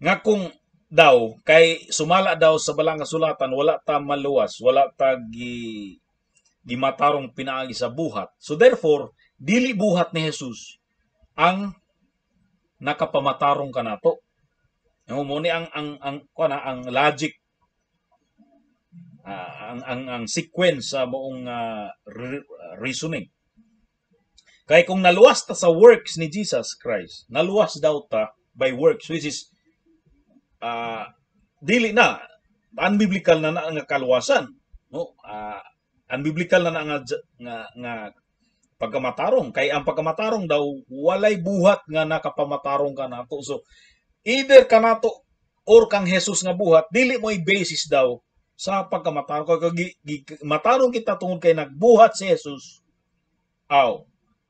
Nga kung daw kay sumala daw sa balang nga sulatan wala ta maluwas wala ta gi gimatarong pinaagi sa buhat. So therefore dili buhat ni Jesus ang nakapamatarong kanato mo ni ang ang ang kuna ang logic ah, ang ang ang sequence sa moong uh, reasoning Kay kung naluwas ta sa works ni Jesus Christ, naluwas daw ta by works which is uh, dili na unbiblical na na nga kaluwasan, no? Uh, unbiblical na na nga nga, nga pagkamatarong kay ang pagkamatarong daw walay buhat nga nakapamatarong ka nato. So either kanato or kang Jesus nga buhat dili mo basis daw sa pagkamatarong kay matarong kita tungod kay nagbuhat si Jesus. Aw,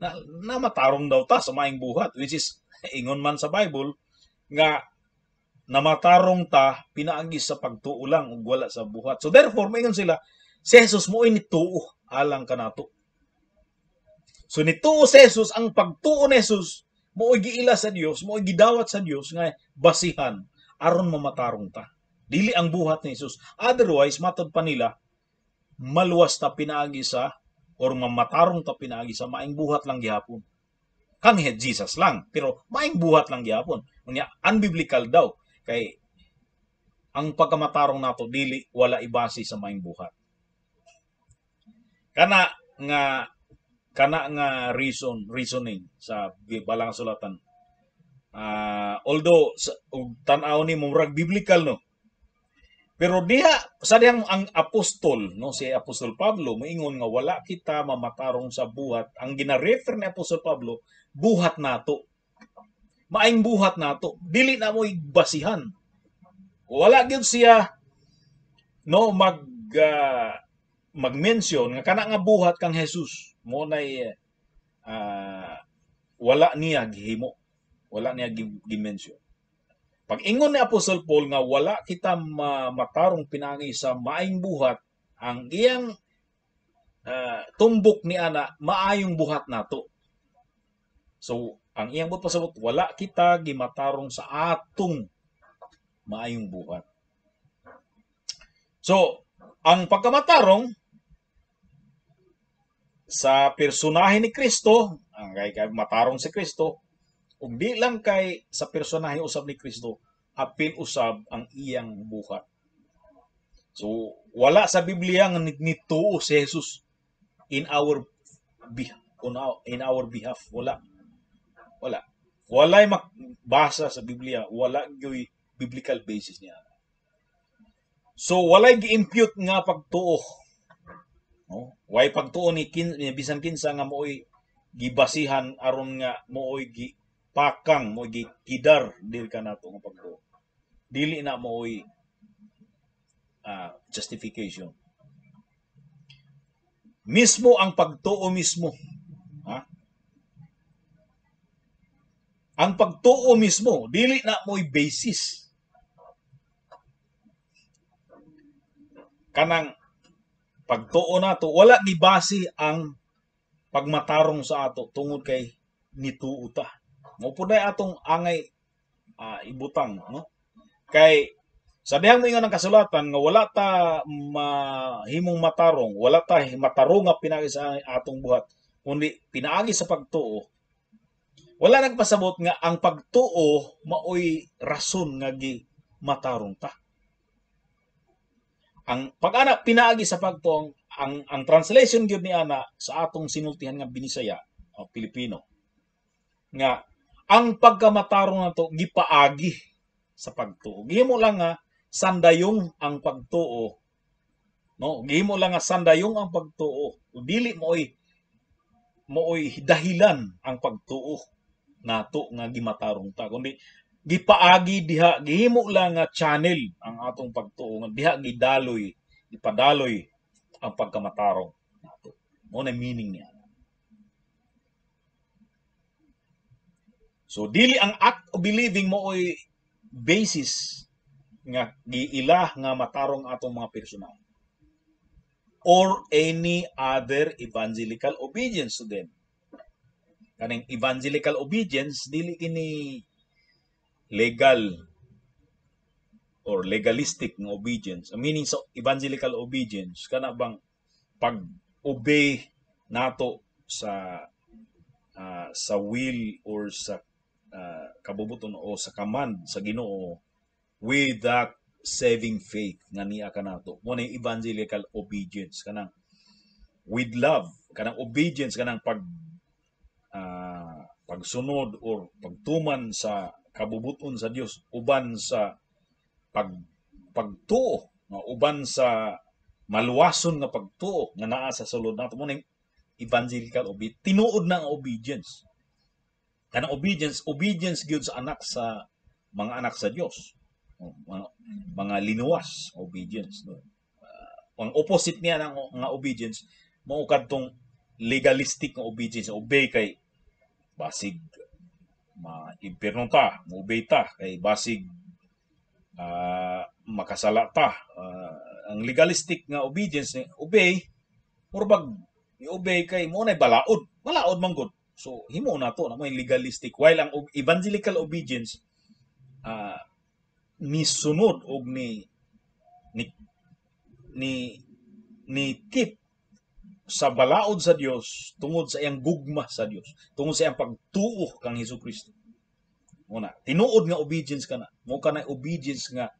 na, na matarong daw ta sa maing buhat which is ingon man sa Bible nga namatarong ta pinaagi sa pagtuo lang ug wala sa buhat. So therefore maingon sila si Jesus mo ini tuo alang kanato so nituo si Jesus ang pagtuo ni Jesus mo giila sa Dios mo gidawat sa Dios nga basihan aron mamatarong ta. Dili ang buhat ni Jesus. Otherwise matod pa nila maluwas ta pinaagi sa or mamatarong ta pinaagi sa maing buhat lang gihapon. Kang Jesus lang, pero maing buhat lang gihapon. Unya unbiblical daw kay ang pagkamatarong nato dili wala ibasi sa maing buhat. Kana nga kana nga reason reasoning sa balang sulatan. Uh, although sa, tan-aw ni murag biblical no pero diha sa diyang ang apostol, no, si Apostol Pablo, moingon nga wala kita mamatarong sa buhat. Ang gina-refer ni Apostol Pablo, buhat nato. Maayong buhat nato. Dili na mo basihan. Wala gyud siya no mag uh, mag-mention nga kana nga buhat kang Jesus mo nay uh, wala niya gihimo wala niya gi-mention pag ingon ni Apostol Paul nga wala kita ma matarong pinangi sa maayong buhat ang iyang uh, tumbok ni ana maayong buhat nato. So ang iyang pasabot wala kita gimatarong sa atong maayong buhat. So ang pagkamatarong sa personahe ni Kristo, ang kay matarong si Kristo, ug di lang kay sa personahe usab ni Kristo, apil usab ang iyang buhat. So, wala sa Biblia nga nituo si Jesus in our in our behalf. Wala. Wala. Walay makbasa sa Biblia, wala gyoy biblical basis niya. So, walay gi-impute nga pagtuo No? Way pagtuon ni kin bisan kinsa nga mooy gibasihan aron nga mooy gi pakang mo gi kidar dili ka nato nga pagtuo. Dili na mooy uh, justification. Mismo ang pagtuo mismo. Ha? Ang pagtuo mismo dili na mo'y basis. Kanang pagtuo nato wala ni base ang pagmatarong sa ato tungod kay nituo ta mo puday atong angay uh, ibutang no? Kay sa dihang mo ng kasulatan nga wala ta mahimong matarong wala ta matarong nga pinagi sa atong buhat kundi pinaagi sa pagtuo. Wala nagpasabot nga ang pagtuo maoy rason nga gi matarong ta. Ang pag-ana pinaagi sa pagtuong ang ang translation gyud ni ana sa atong sinultihan nga binisaya o Pilipino nga ang pagkamatarong nato gipaagi sa pagtuo. Gihimo lang nga sandayong ang pagtuo. No, gihimo lang nga sandayong ang pagtuo. Dili mo'y mo'y dahilan ang pagtuo nato nga gimatarong ta kundi gipaagi diha gihimo lang nga channel ang atong pagtuo nga diha gidaloy ipadaloy ang pagkamatarong nato mo na meaning niya so dili ang act of believing mo oy basis nga giila nga matarong atong mga personal or any other evangelical obedience to them kaning evangelical obedience dili kini legal or legalistic ng obedience. Meaning sa evangelical obedience, kana bang pag-obey nato sa uh, sa will or sa uh, kabubuton o sa command sa Ginoo with that saving faith nga niya kanato mo na evangelical obedience kanang with love kanang obedience kanang pag uh, pagsunod or pagtuman sa kabubuton sa Dios uban sa pag pagtuo uban sa maluwason nga pagtuo nga naa sa sulod nato. Mo evangelical obedience tinuod na ang obedience kanang obedience obedience gyud sa anak sa mga anak sa Dios mga, mga linuwas obedience no uh, ang opposite niya ng nga obedience mao kadtong legalistic nga obedience obey kay basig ma-impirno ta, mubay ta, kay basig uh, makasala ta. Uh, ang legalistic nga obedience obey, murbag i-obey kay mo na balaod. Balaod man. So himo na to na legalistic. While ang evangelical obedience uh, ni sunod og ni ni ni ni tip sa balaod sa Dios tungod sa iyang gugma sa Dios tungod sa iyang pagtuo kang Hesus Kristo. Una tinuod nga obedience kana mo kana obedience nga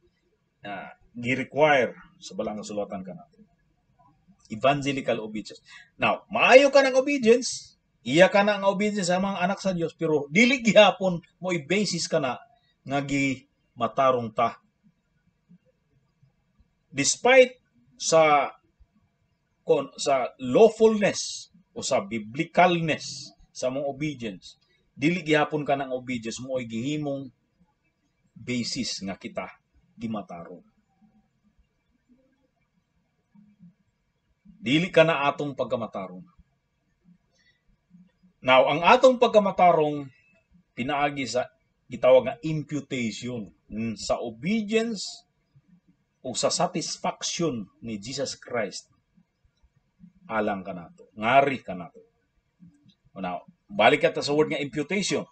uh, gi-require sa balang sulatan kana evangelical obedience. Now maayo ka ng obedience iya ka na nga obedience sa mga anak sa Dios pero dili gihapon mo i-basis kana nga gi matarong ta despite sa kon sa lawfulness o sa biblicalness sa mong obedience dili gihapon ka ng obedience mo ay gihimong basis nga kita gimataro Dili ka na atong pagkamatarong. Now, ang atong pagkamatarong pinaagi sa gitawag nga imputation mm, sa obedience o sa satisfaction ni Jesus Christ alang ka nato ngari ka nato. Now balik ka sa word nga imputation.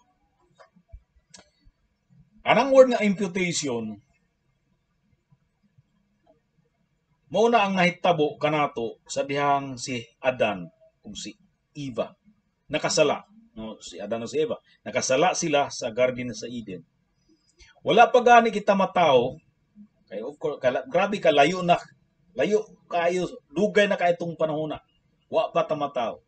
Anang word nga imputation mao na ang nahitabo kanato sa dihang si Adan ug si Eva nakasala. No si Adan ug si Eva. Nakasala sila sa garden sa Eden. Wala pa gani kita matao. Kay of course kala, grabe ka layo na. Layo kayo dugay na kay itong panahon na. Wa pa ta matao.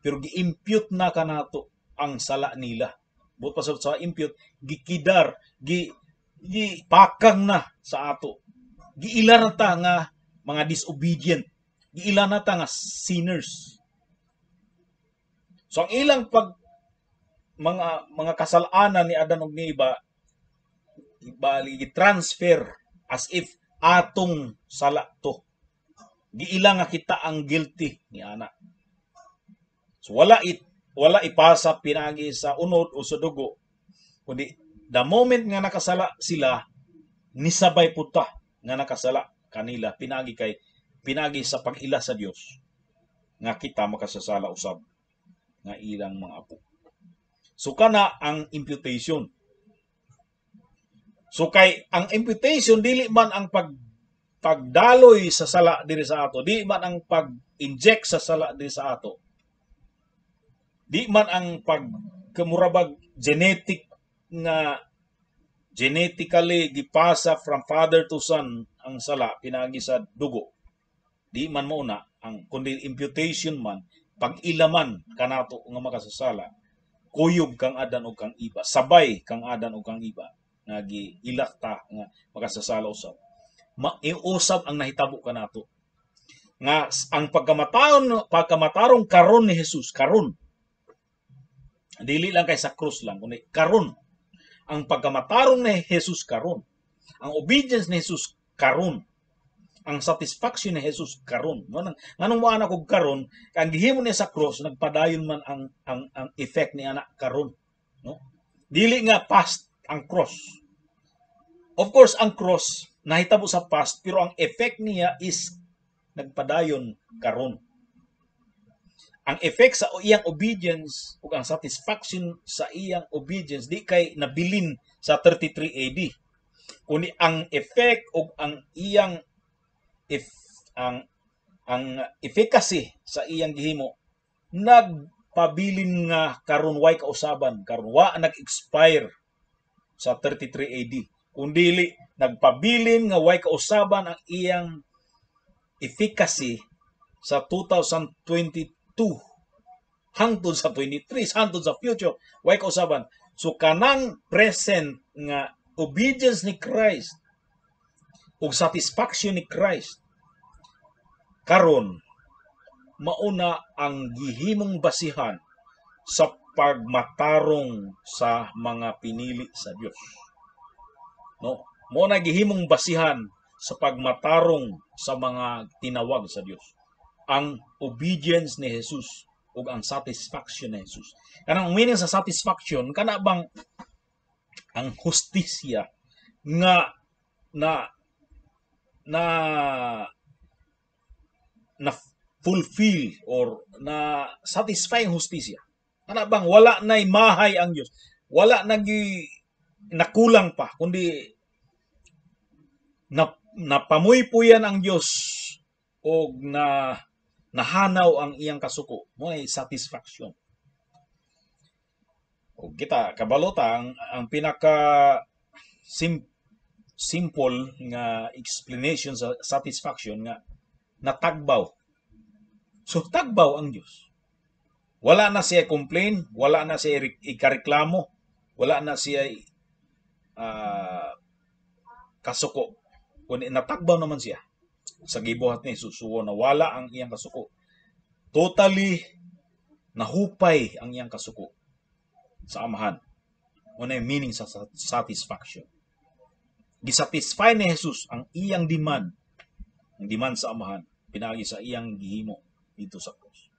Pero gi-impute na kanato ang sala nila. But pa sa impute gikidar gi gi pakang na sa ato. Giilan na ta nga mga disobedient. Giilan na ta nga sinners So ang ilang pag mga mga kasalanan ni Adan ug ni Eva ibali transfer as if atong sala to. Giila nga kita ang guilty ni ana. So wala it wala ipasa pinagi sa unod o sa dugo. Kundi the moment nga nakasala sila nisabay puta nga nakasala kanila pinagi kay pinagi sa pag-ila sa Dios nga kita makasasala usab nga ilang mga apo. So kana ang imputation. So kay ang imputation dili man ang pag pagdaloy sa sala diri sa ato, di man ang pag-inject sa sala diri sa ato. Di man ang pag kamurabag genetic nga genetically gipasa from father to son ang sala pinagi sa dugo. Di man mo na ang kundi imputation man pag-ilaman kanato nga makasasala kuyog kang adan og kang iba sabay kang adan og kang iba nga giilak ta nga makasasala usab. Maiusab ang nahitabo kanato nga ang pagkamataon pagkamatarong karon ni Jesus karon. Dili lang kay sa krus lang kundi karon. Ang pagkamatarong ni Jesus karon. Ang obedience ni Jesus karon ang satisfaction ni Jesus karon no? Nang nganong mo anak og karon ang gihimo niya sa cross nagpadayon man ang ang ang effect ni anak karon no? Dili nga past ang cross. Of course ang cross nahitabo sa past pero ang effect niya is nagpadayon karon. Ang effect sa iyang obedience ug ang satisfaction sa iyang obedience di kay nabilin sa 33 AD kundi ang effect ug ang iyang if ang ang efficacy sa iyang gihimo nagpabilin nga karon way kausaban. Karon wa nag-expire sa 33 AD kundili nagpabilin nga way kausaban ang iyang efficacy sa 2022 hangtod sa 23 hangtod sa future way kausaban. So kanang present nga obedience ni Christ ug satisfaction ni Christ. Karon mauna ang gihimong basihan sa pagmatarong sa mga pinili sa Dios. No mo na gihimong basihan sa pagmatarong sa mga tinawag sa Dios. Ang obedience ni Jesus ug ang satisfaction ni Jesus. Kanang meaning sa satisfaction kana bang ang hustisya nga na na na fulfill or na satisfy ang hustisya. Ana bang wala na mahay ang Dios. Wala na nakulang pa kundi na napamuypuyan ang Dios o na nahanaw ang iyang kasuko mo satisfaction. O kita kabalota ang, ang pinaka sim, simple nga explanation sa satisfaction nga natagbaw. So tagbaw ang Dios. Wala na siya complain, wala na siya ikareklamo, wala na siya uh, kasuko. Kung natagbaw naman siya sa gibuhat ni Jesus, so na wala ang iyang kasuko. Totally nahupay ang iyang kasuko sa amahan. Una yung meaning sa satisfaction gisatisfy ni Jesus ang iyang demand, ang demand sa amahan. pinagi sa iyang gihimo dito sa cross.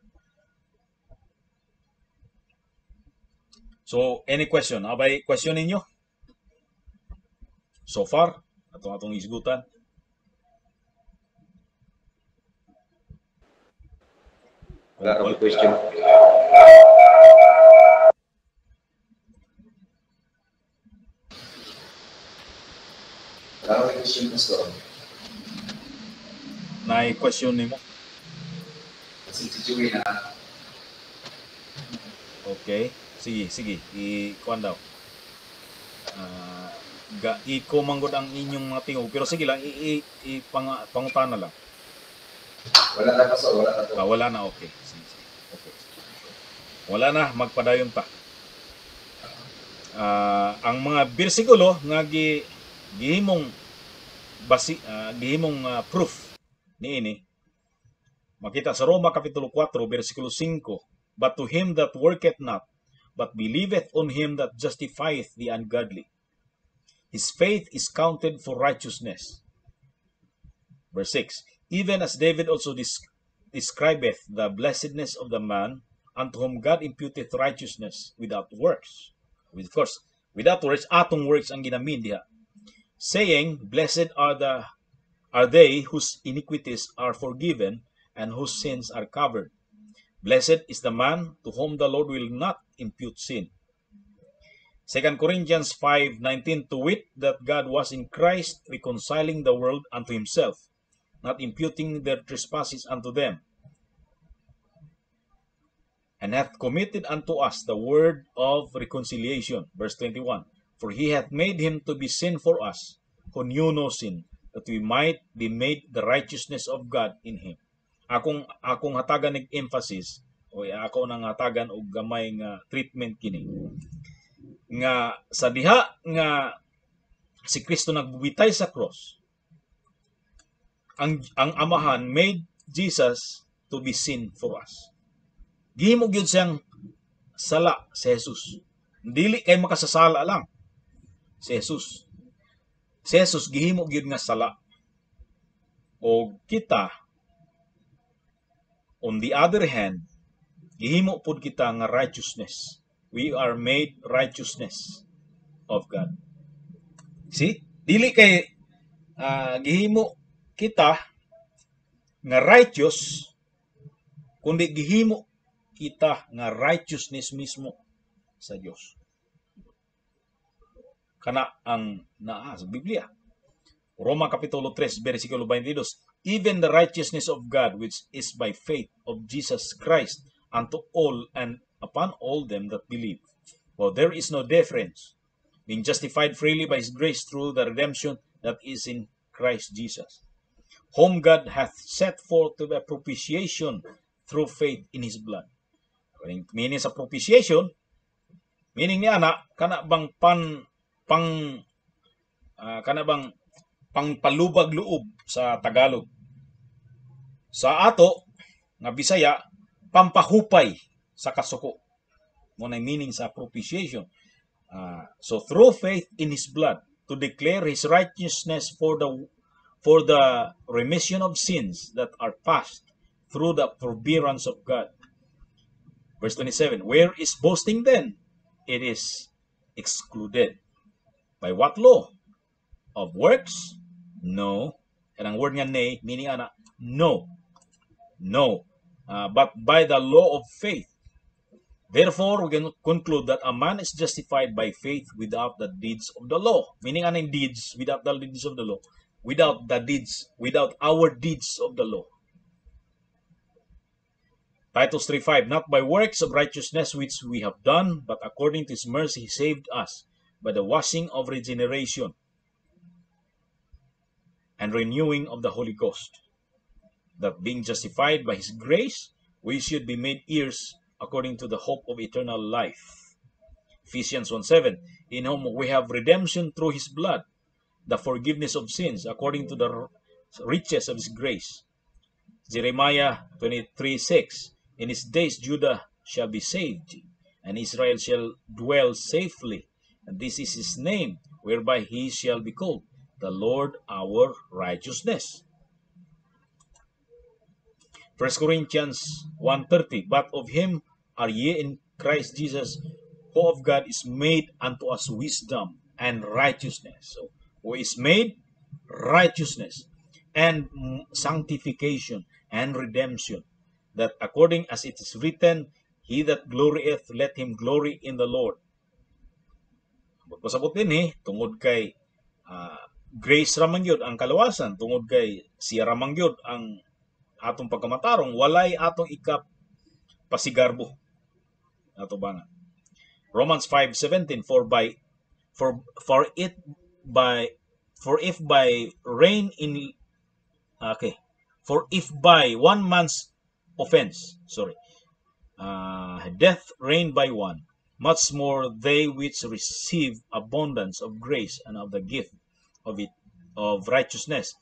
So, any question? Abay, question ninyo? So far, atong atong isgutan. Wala wal- akong question. Wala akong question, Pastor. na question nimo. Kasi si Joey na Okay. Sige, sige. I-kuan daw. Ah, ga iko manggod ang inyong mga tingog pero sige lang i, i, i pang, pangutana lang. wala na Pastor, wala na to. Ah, wala na okay. Sige, sige. Okay. Wala na magpadayon ta. Ah, ang mga bersikulo nga gi gihimong basi ah, gihimong ah, proof niini makita sa Roma kapitulo 4 bersikulo 5 but to him that worketh not but believeth on him that justifieth the ungodly his faith is counted for righteousness verse 6 even as David also dis- describeth the blessedness of the man unto whom God imputeth righteousness without works. With of course, without works, atong works ang ginamin diha. Saying, Blessed are the are they whose iniquities are forgiven and whose sins are covered. Blessed is the man to whom the Lord will not impute sin. 2 Corinthians 5:19 to wit that God was in Christ reconciling the world unto himself, not imputing their trespasses unto them and hath committed unto us the word of reconciliation. Verse 21 For he hath made him to be sin for us, who knew no sin, that we might be made the righteousness of God in him. Akong akong hatagan ng emphasis o ako nang hatagan og gamay nga treatment kini nga sa diha nga si Kristo nagbubitay sa cross ang ang amahan made Jesus to be sin for us gihimo gyud siyang sala si Jesus. Dili kay makasasala lang si Jesus. Si Jesus gihimo gyud nga sala. O kita on the other hand, gihimo pud kita nga righteousness. We are made righteousness of God. See? Dili kay ah, gihimo kita nga righteous kundi gihimo kita nga righteousness mismo sa Dios. Kana ang naa ah, sa Biblia. Roma Kapitulo 3, versikulo 22. Even the righteousness of God which is by faith of Jesus Christ unto all and upon all them that believe. For there is no difference, being justified freely by His grace through the redemption that is in Christ Jesus, whom God hath set forth to the propitiation through faith in His blood. Meaning sa propitiation, meaning ni ana, kana bang pan, pang, ah, kana bang pangpalubag loob sa Tagalog. Sa ato, nga Bisaya, pampahupay sa kasuko. Mo meaning sa propitiation. Ah, so through faith in his blood to declare his righteousness for the for the remission of sins that are past through the forbearance of God. Verse 27, where is boasting then? It is excluded. By what law? Of works? No. And ang word nga nay, meaning ana, no. No. Uh, but by the law of faith. Therefore, we can conclude that a man is justified by faith without the deeds of the law. Meaning ano deeds without the deeds of the law? Without the deeds, without our deeds of the law. Titus 3.5 Not by works of righteousness which we have done, but according to his mercy he saved us by the washing of regeneration and renewing of the Holy Ghost, that being justified by his grace, we should be made heirs according to the hope of eternal life. Ephesians 1 7, In whom we have redemption through his blood, the forgiveness of sins according to the riches of his grace. Jeremiah 23 6, In his days Judah shall be saved, and Israel shall dwell safely, and this is his name, whereby he shall be called, the Lord our righteousness. 1 Corinthians 1.30 But of him are ye in Christ Jesus, who of God is made unto us wisdom and righteousness. So, who is made righteousness and sanctification and redemption, that according as it is written, He that glorieth, let him glory in the Lord. Pasabot din eh, tungod kay uh, grace ramang yun ang kalawasan, tungod kay siya ramang yun ang atong pagkamatarong, walay atong ikap pasigarbo. Ato ba nga? Romans 5:17 for by for for it by for if by rain in okay for if by one man's offense sorry uh, death reigned by one much more they which receive abundance of grace and of the gift of it of righteousness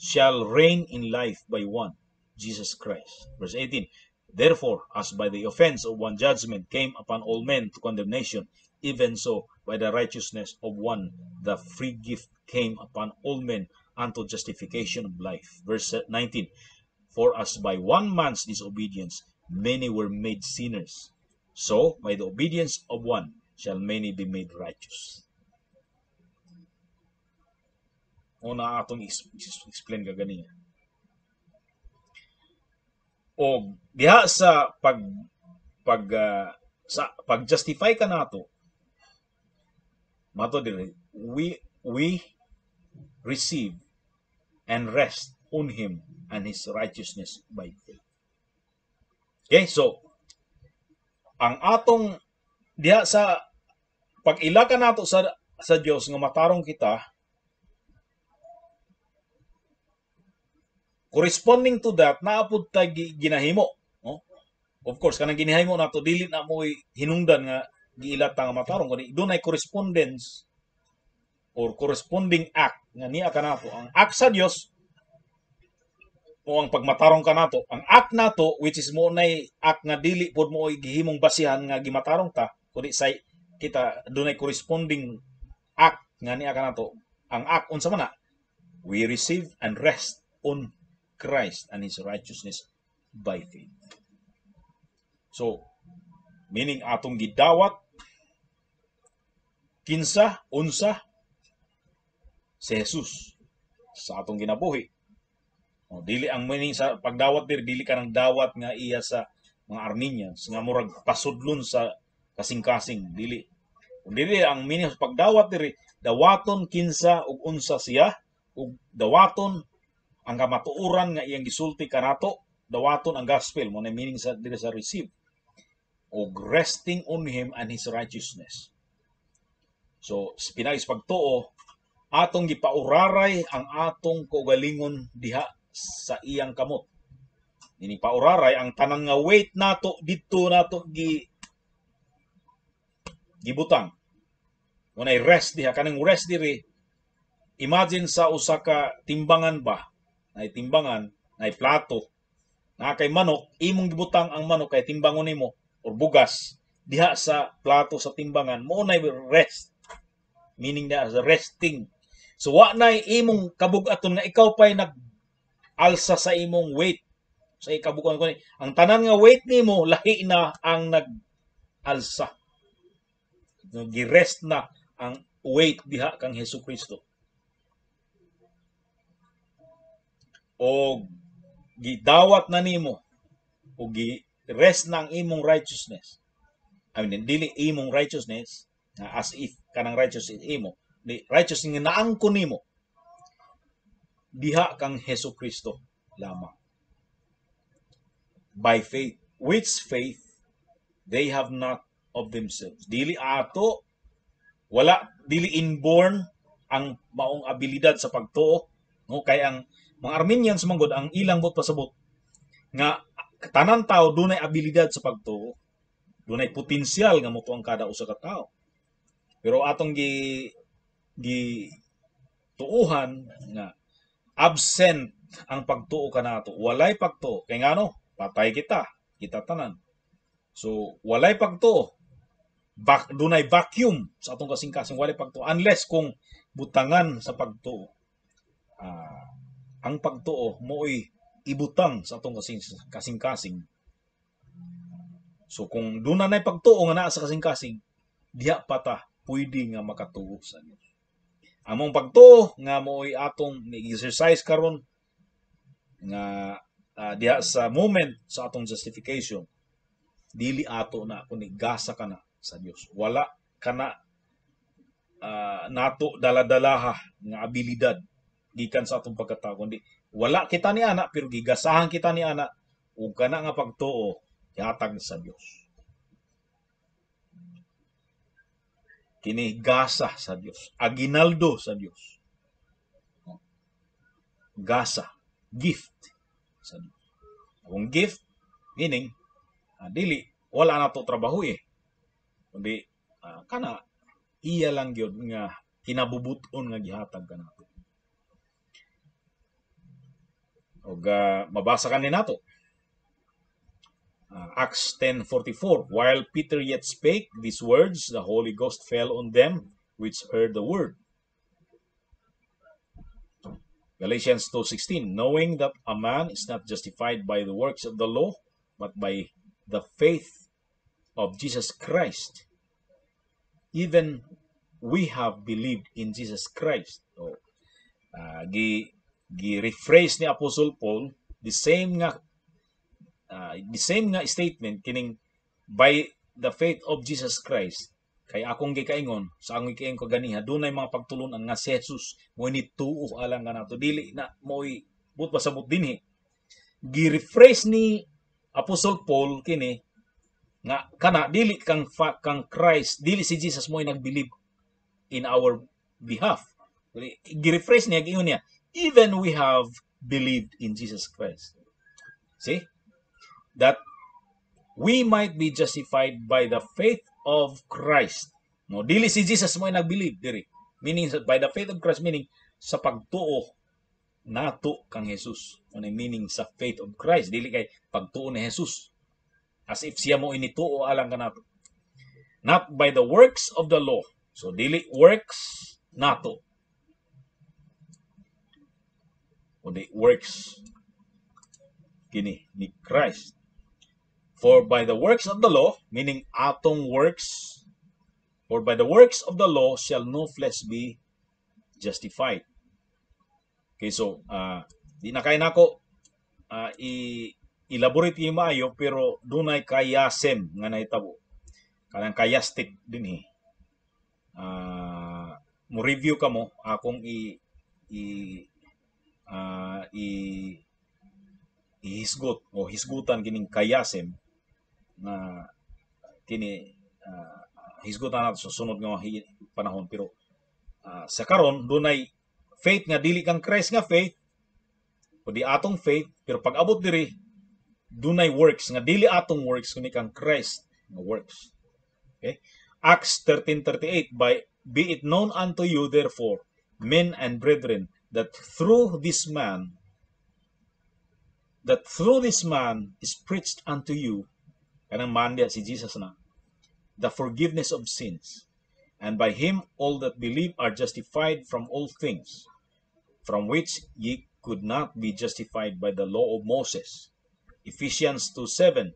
shall reign in life by one, Jesus Christ. Verse 18 Therefore, as by the offense of one judgment came upon all men to condemnation, even so by the righteousness of one the free gift came upon all men unto justification of life. Verse 19 For as by one man's disobedience many were made sinners, so by the obedience of one shall many be made righteous. Una atong explain ka ganiya. O diha sa pag pag uh, sa pag-justify ka nato mato diri we we receive and rest on him and his righteousness by faith. Okay, so ang atong diha sa pag ilaka nato sa sa Dios nga matarong kita corresponding to that naapod ta ginahimo no? Of course kanang ginahimo nato dili na mo hinungdan nga giilat nga matarong kundi dunay correspondence or corresponding act nga niya kanato ang act sa Dios o ang pagmatarong ka nato ang act nato which is mo nay act nga dili pod mo gihimong basihan nga gimatarong ta kundi say kita dunay corresponding act nga niya kanato ang act unsa man we receive and rest on Christ and His righteousness by faith. So, meaning atong gidawat kinsa, unsa, si Jesus sa atong ginabuhi. O, dili ang meaning sa pagdawat dir dili ka nang dawat nga iya sa mga Armenians nga murag pasudlon sa kasing-kasing dili. Kung dili ang meaning sa pagdawat diri dawaton kinsa ug unsa siya ug dawaton ang kamatuuran nga iyang gisulti kanato dawaton ang gospel mo na meaning sa diri sa receive. O resting on him and his righteousness. So pinagis pagtuo atong gipauraray ang atong kaugalingon diha sa iyang kamot. Ini pauraray ang tanang nga weight nato dito nato gi gibutang. Unay rest diha. Kanang rest diri imagine sa usa ka timbangan ba? Na timbangan, na plato, na kay manok, imong gibutang ang manok kay timbangon nimo or bugas diha sa plato sa timbangan mo na rest. Meaning na as resting. So wa na imong kabugaton nga ikaw pay nag alsa sa imong weight sa ikabugan ko ni ang tanan nga weight nimo lahi na ang nag alsa gi-rest na ang weight diha kang Hesus Kristo o gidawat na nimo o gi rest ng imong righteousness. I mean, dili imong righteousness as if kanang righteousness imo. Di righteousness nga naangkon nimo diha kang Hesus Kristo lamang. By faith, which faith they have not of themselves. Dili ato wala dili inborn ang maong abilidad sa pagtuo no kay ang mga Armenians manggod ang ilang bot pasabot nga tanan tao dunay abilidad sa pagtuo dunay potensyal nga moto ang kada usa ka tawo pero atong gi gi tuuhan nga absent ang pagtuo kanato walay pagtuo. Kay ngano patay kita. Kita tanan. So walay pagtuo. Bak dunay vacuum sa atong kasing-kasing walay pagtuo. Unless kung butangan sa pagtuo. Uh, ang pagtuo mooy ibutang sa atong kasing kasing-kasing. So kung doon na pagtuo nga naa sa kasing-kasing, diha pa ta pwede nga makatuo sa Dios. Among pagtuo nga mo'y atong ni-exercise karon nga uh, diha sa moment sa atong justification dili ato na kung gasa ka na sa Dios. Wala ka na uh, nato daladalaha nga abilidad gikan sa atong pagkatao kundi wala kita ni ana pero gigasahan kita ni ana ug kana nga pagtuo yatag sa Dios. Kini gasa sa Dios, aginaldo sa Dios. Gasa, gift sa Dios. Kung gift, meaning, uh, dili, wala na to trabaho eh. Kundi, uh, kana, iya lang gyud nga kinabubuton nga gihatag kanato. Og uh, mabasa kanin nato Uh, Acts 10:44 While Peter yet spake these words the Holy Ghost fell on them which heard the word. Galatians 2:16 Knowing that a man is not justified by the works of the law but by the faith of Jesus Christ even we have believed in Jesus Christ. So, uh, gi gi rephrase ni Apostle Paul the same nga uh, the same nga statement kining by the faith of Jesus Christ kay akong gikaingon sa akong gikaingon ko ganiha dunay mga pagtulunan nga si Jesus mo ni tuo alang nga nato. Dili na moy but pasabot dinhi gi-rephrase ni Apostle Paul kini nga kana dili kang fa, kang Christ dili si Jesus mo nagbilieve in our behalf. Gi-rephrase niya giingon niya even we have believed in Jesus Christ. See that we might be justified by the faith of Christ. No, dili si Jesus mo nag-believe diri. Meaning by the faith of Christ meaning sa pagtuo nato kang Jesus. Ano meaning sa faith of Christ dili kay pagtuo ni Jesus. As if siya mo inituo alang kanato. Not by the works of the law. So dili works nato. Kundi works kini ni Christ. For by the works of the law, meaning atong works, for by the works of the law shall no flesh be justified. Okay, so, uh, di na kaya nako uh, i elaborate yung maayo pero dunay kayasem nga nahitabo. Kanang kayastik din eh. Uh, mo review ka mo akong i i uh, i ihisgot o hisgutan kining kayasem na kini uh, hisgutan nato sa sunod nga panahon. Pero uh, sa karon dunay faith nga dili kang Christ nga faith o di atong faith pero pag abot diri dunay works nga dili atong works kundi kang Christ nga works. Okay? Acts 13:38 by be it known unto you therefore men and brethren that through this man that through this man is preached unto you si Jesus na the forgiveness of sins and by him all that believe are justified from all things from which ye could not be justified by the law of Moses. Ephesians 2:7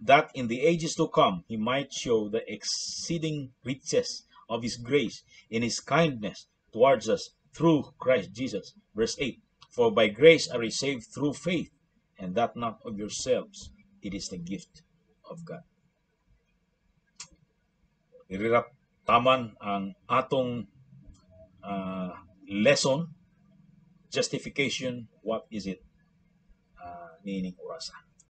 that in the ages to come he might show the exceeding riches of his grace in his kindness towards us through Christ Jesus. Verse 8 for by grace are ye saved through faith and that not of yourselves. It is the gift of God. Irirap taman ang atong uh, lesson, justification, what is it, uh, nining orasa.